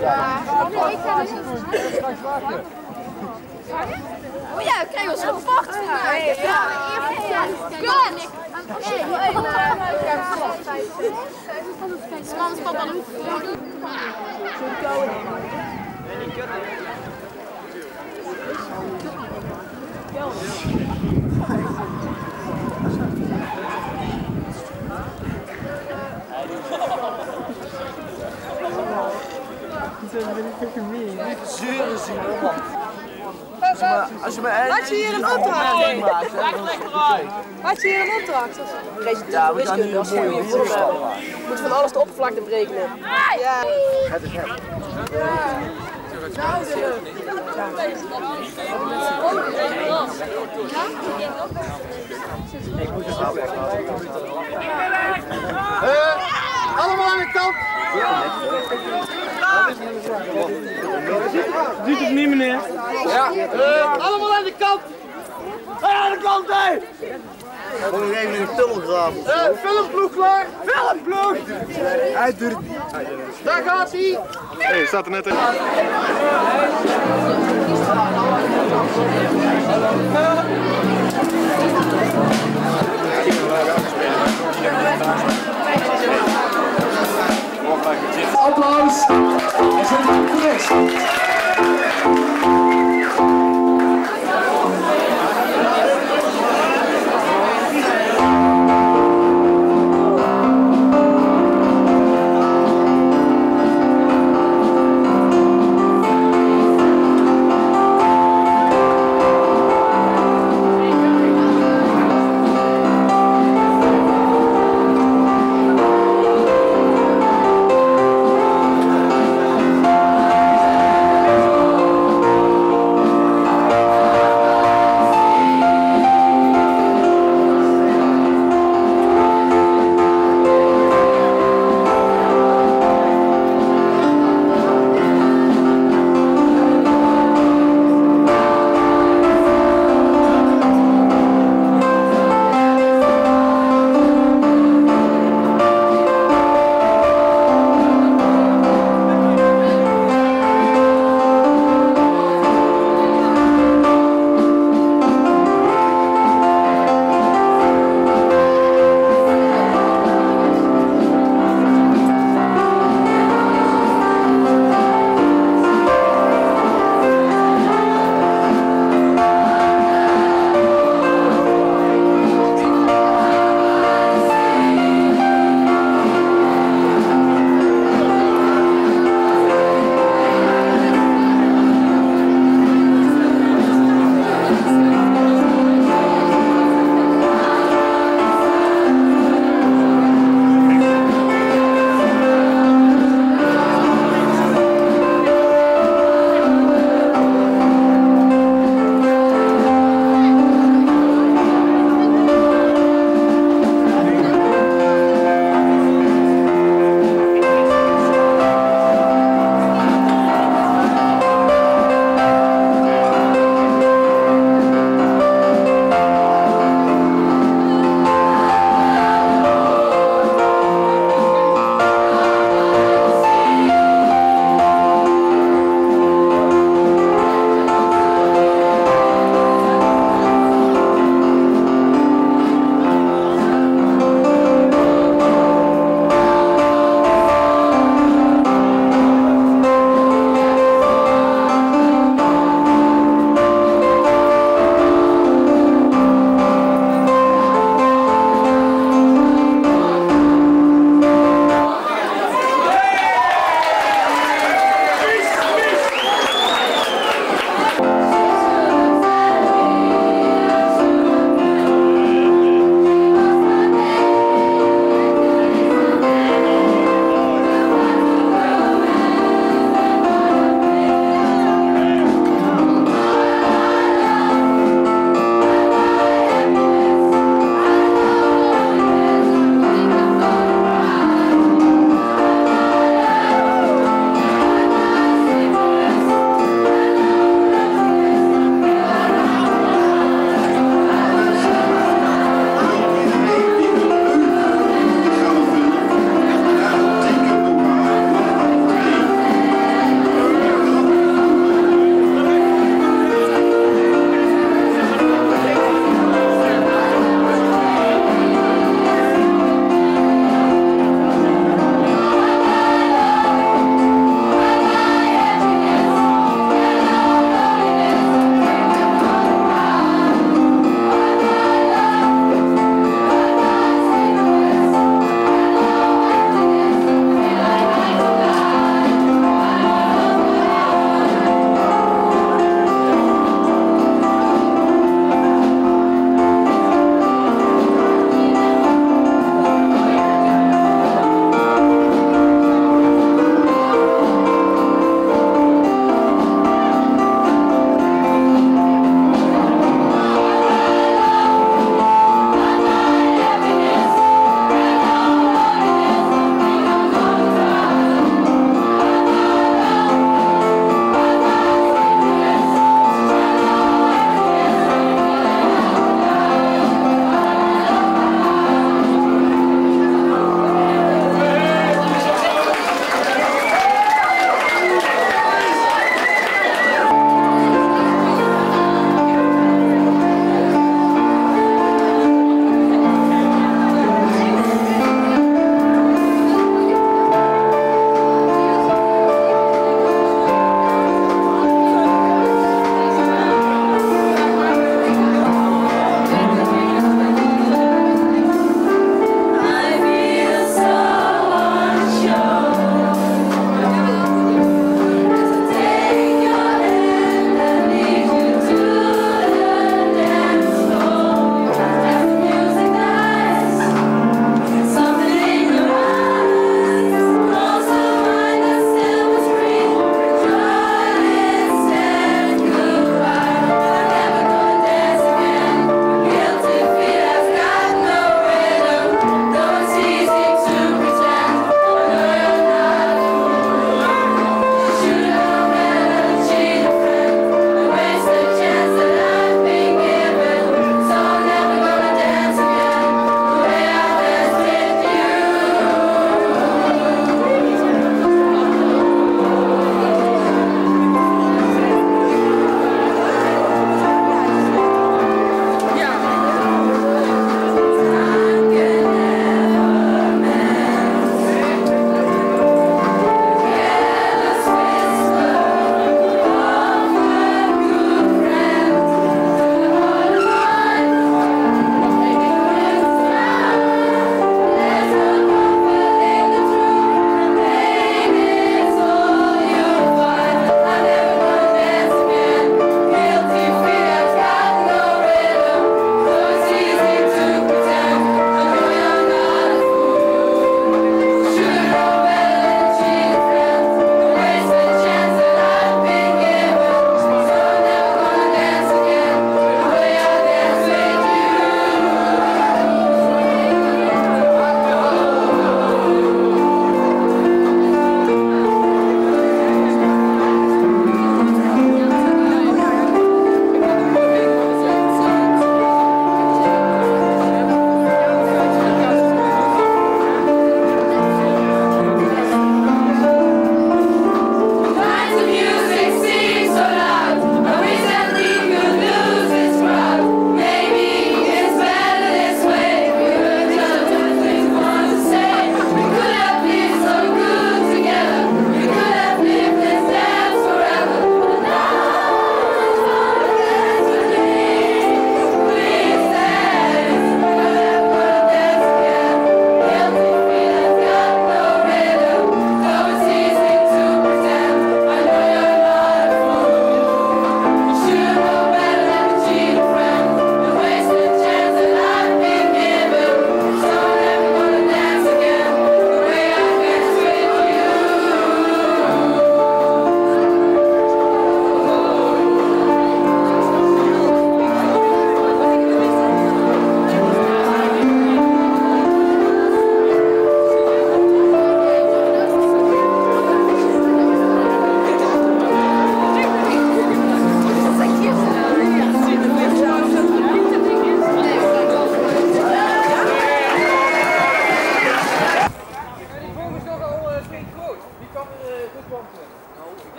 Speaker 3: Ja, ik ga dus Oh ja, ik krijg wel zo'n vacht vandaag. Ja, ja. Nog.
Speaker 7: Zeuren zien man. Als je maar, als je maar
Speaker 3: Had je hier een opdracht?
Speaker 7: vergeten.
Speaker 3: Had je hier een opdracht?
Speaker 7: Ja, we gaan nu een mooie voorstel.
Speaker 3: Je moet van alles de oppervlakte berekenen. Ja.
Speaker 7: Het is hem.
Speaker 26: Eh, allemaal aan de kant.
Speaker 7: Ziet het niet, meneer?
Speaker 26: Ja. Eh, allemaal aan de kant. Hey, aan de kant, hé.
Speaker 7: Moet ik even in de tunnel graven?
Speaker 26: Eh, filmploeg klaar. Filmploeg.
Speaker 7: Hij doet het niet.
Speaker 26: Daar gaat hij.
Speaker 2: Hé, staat er net in.
Speaker 26: Applaus. En zet het op rechts. Applaus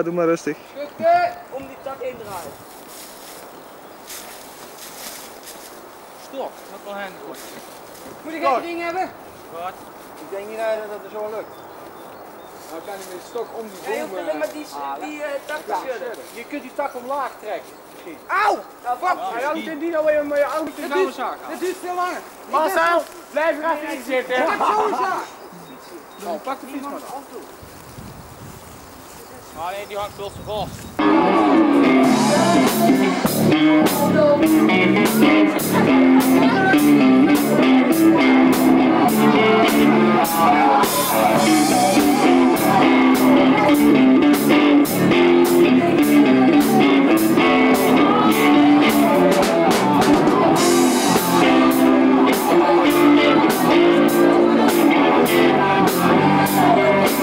Speaker 27: Ja, doe maar rustig.
Speaker 10: schukken om die tak heen draaien. Stop, dat wel handig wordt. Moet ik geen ding hebben? Wat? Ik denk niet dat het zo lukt. Nou kan je met de stok om die boom
Speaker 24: Ja, je hoeft alleen maar die, die eh, tak te
Speaker 10: Ja,
Speaker 24: schudden.
Speaker 10: Je kunt die tak omlaag trekken. Misschien.
Speaker 24: Auw! Nou, fuck!
Speaker 10: Ja, dan moet je die nou weer met je auto
Speaker 24: Dit
Speaker 10: nou
Speaker 24: duurt-
Speaker 10: zaak.
Speaker 24: dit duurt veel langer.
Speaker 10: Marcel,
Speaker 24: Ik
Speaker 10: blijf er even in zitten.
Speaker 24: Ik heb zo'n zaak.
Speaker 10: Nou, pak de fiets maar. Maar nee, die hangt veel te vast.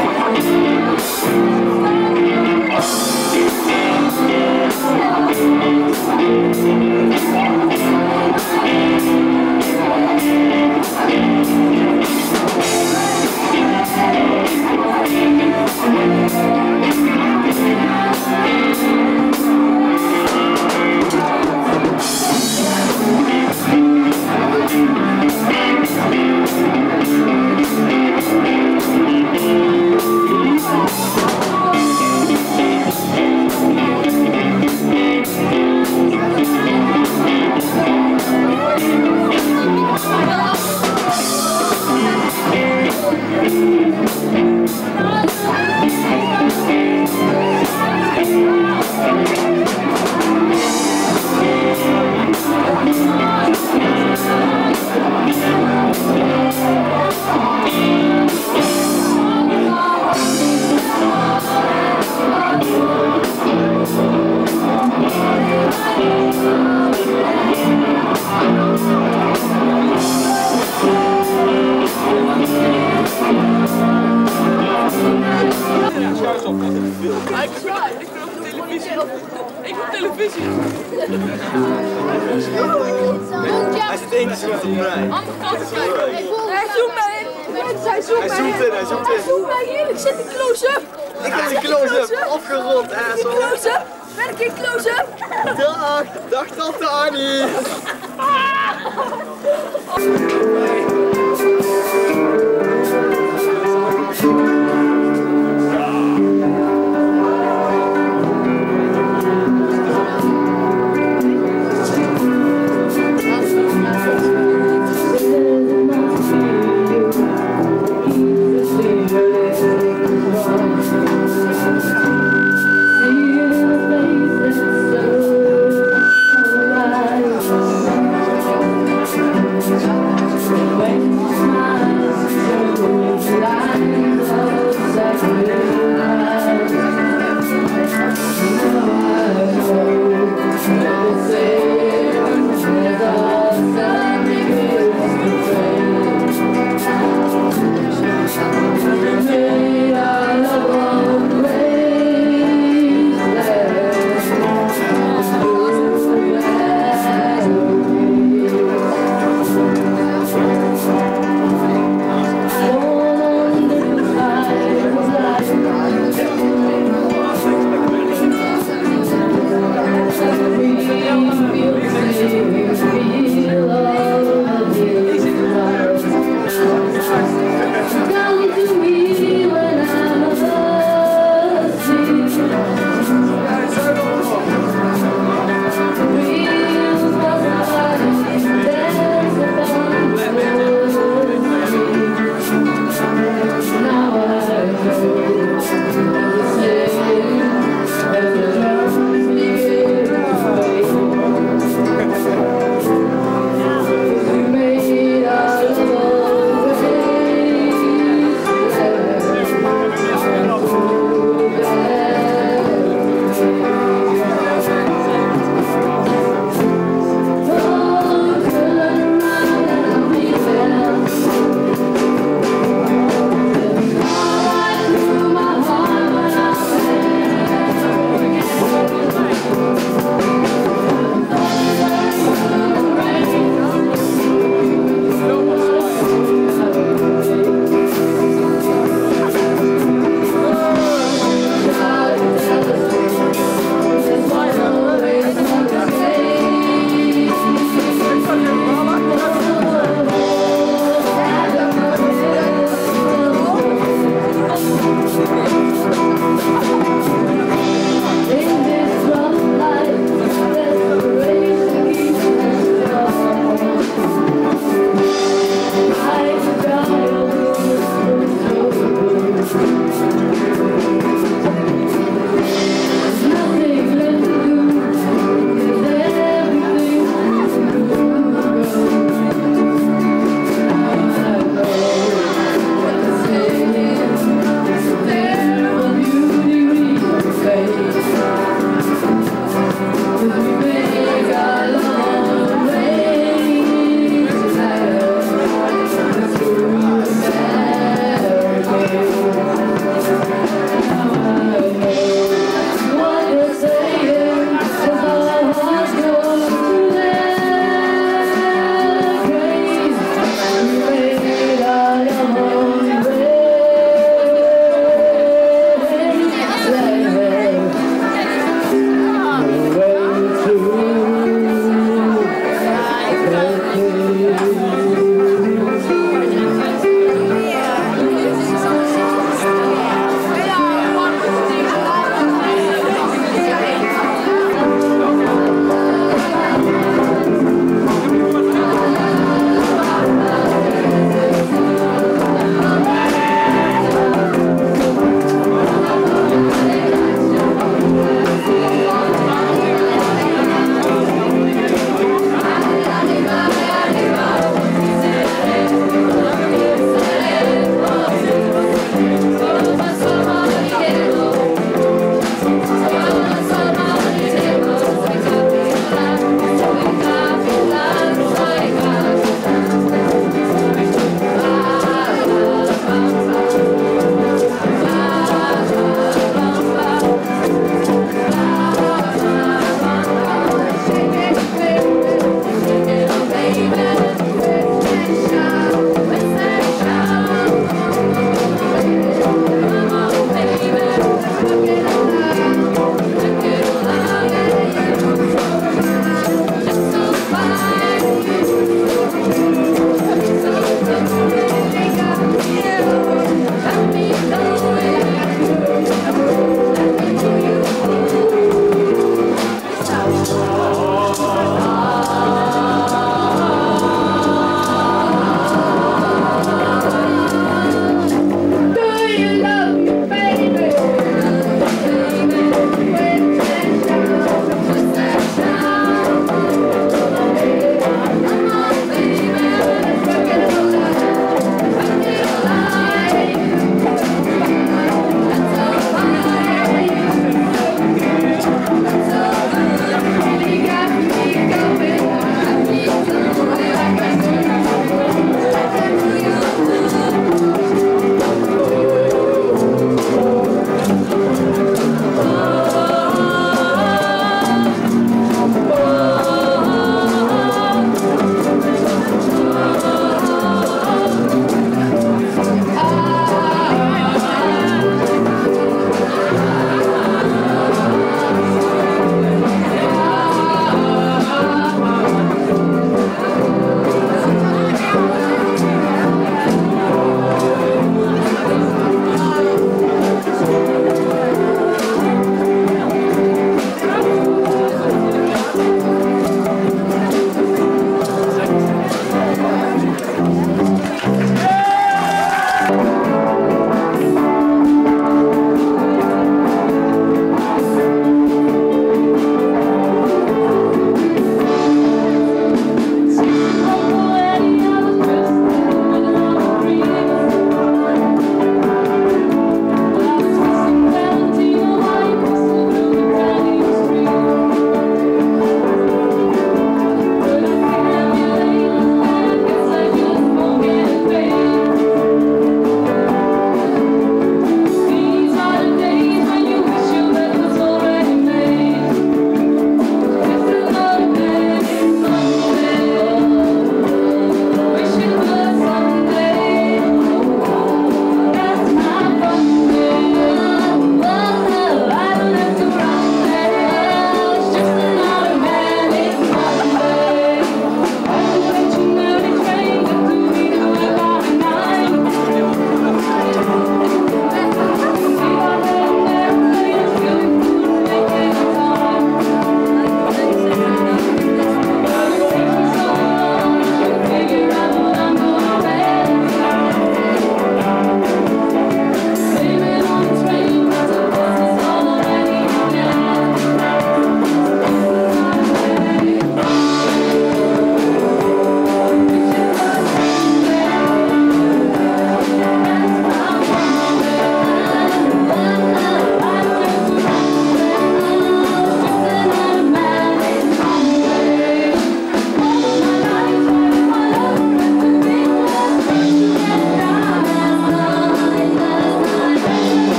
Speaker 24: Ik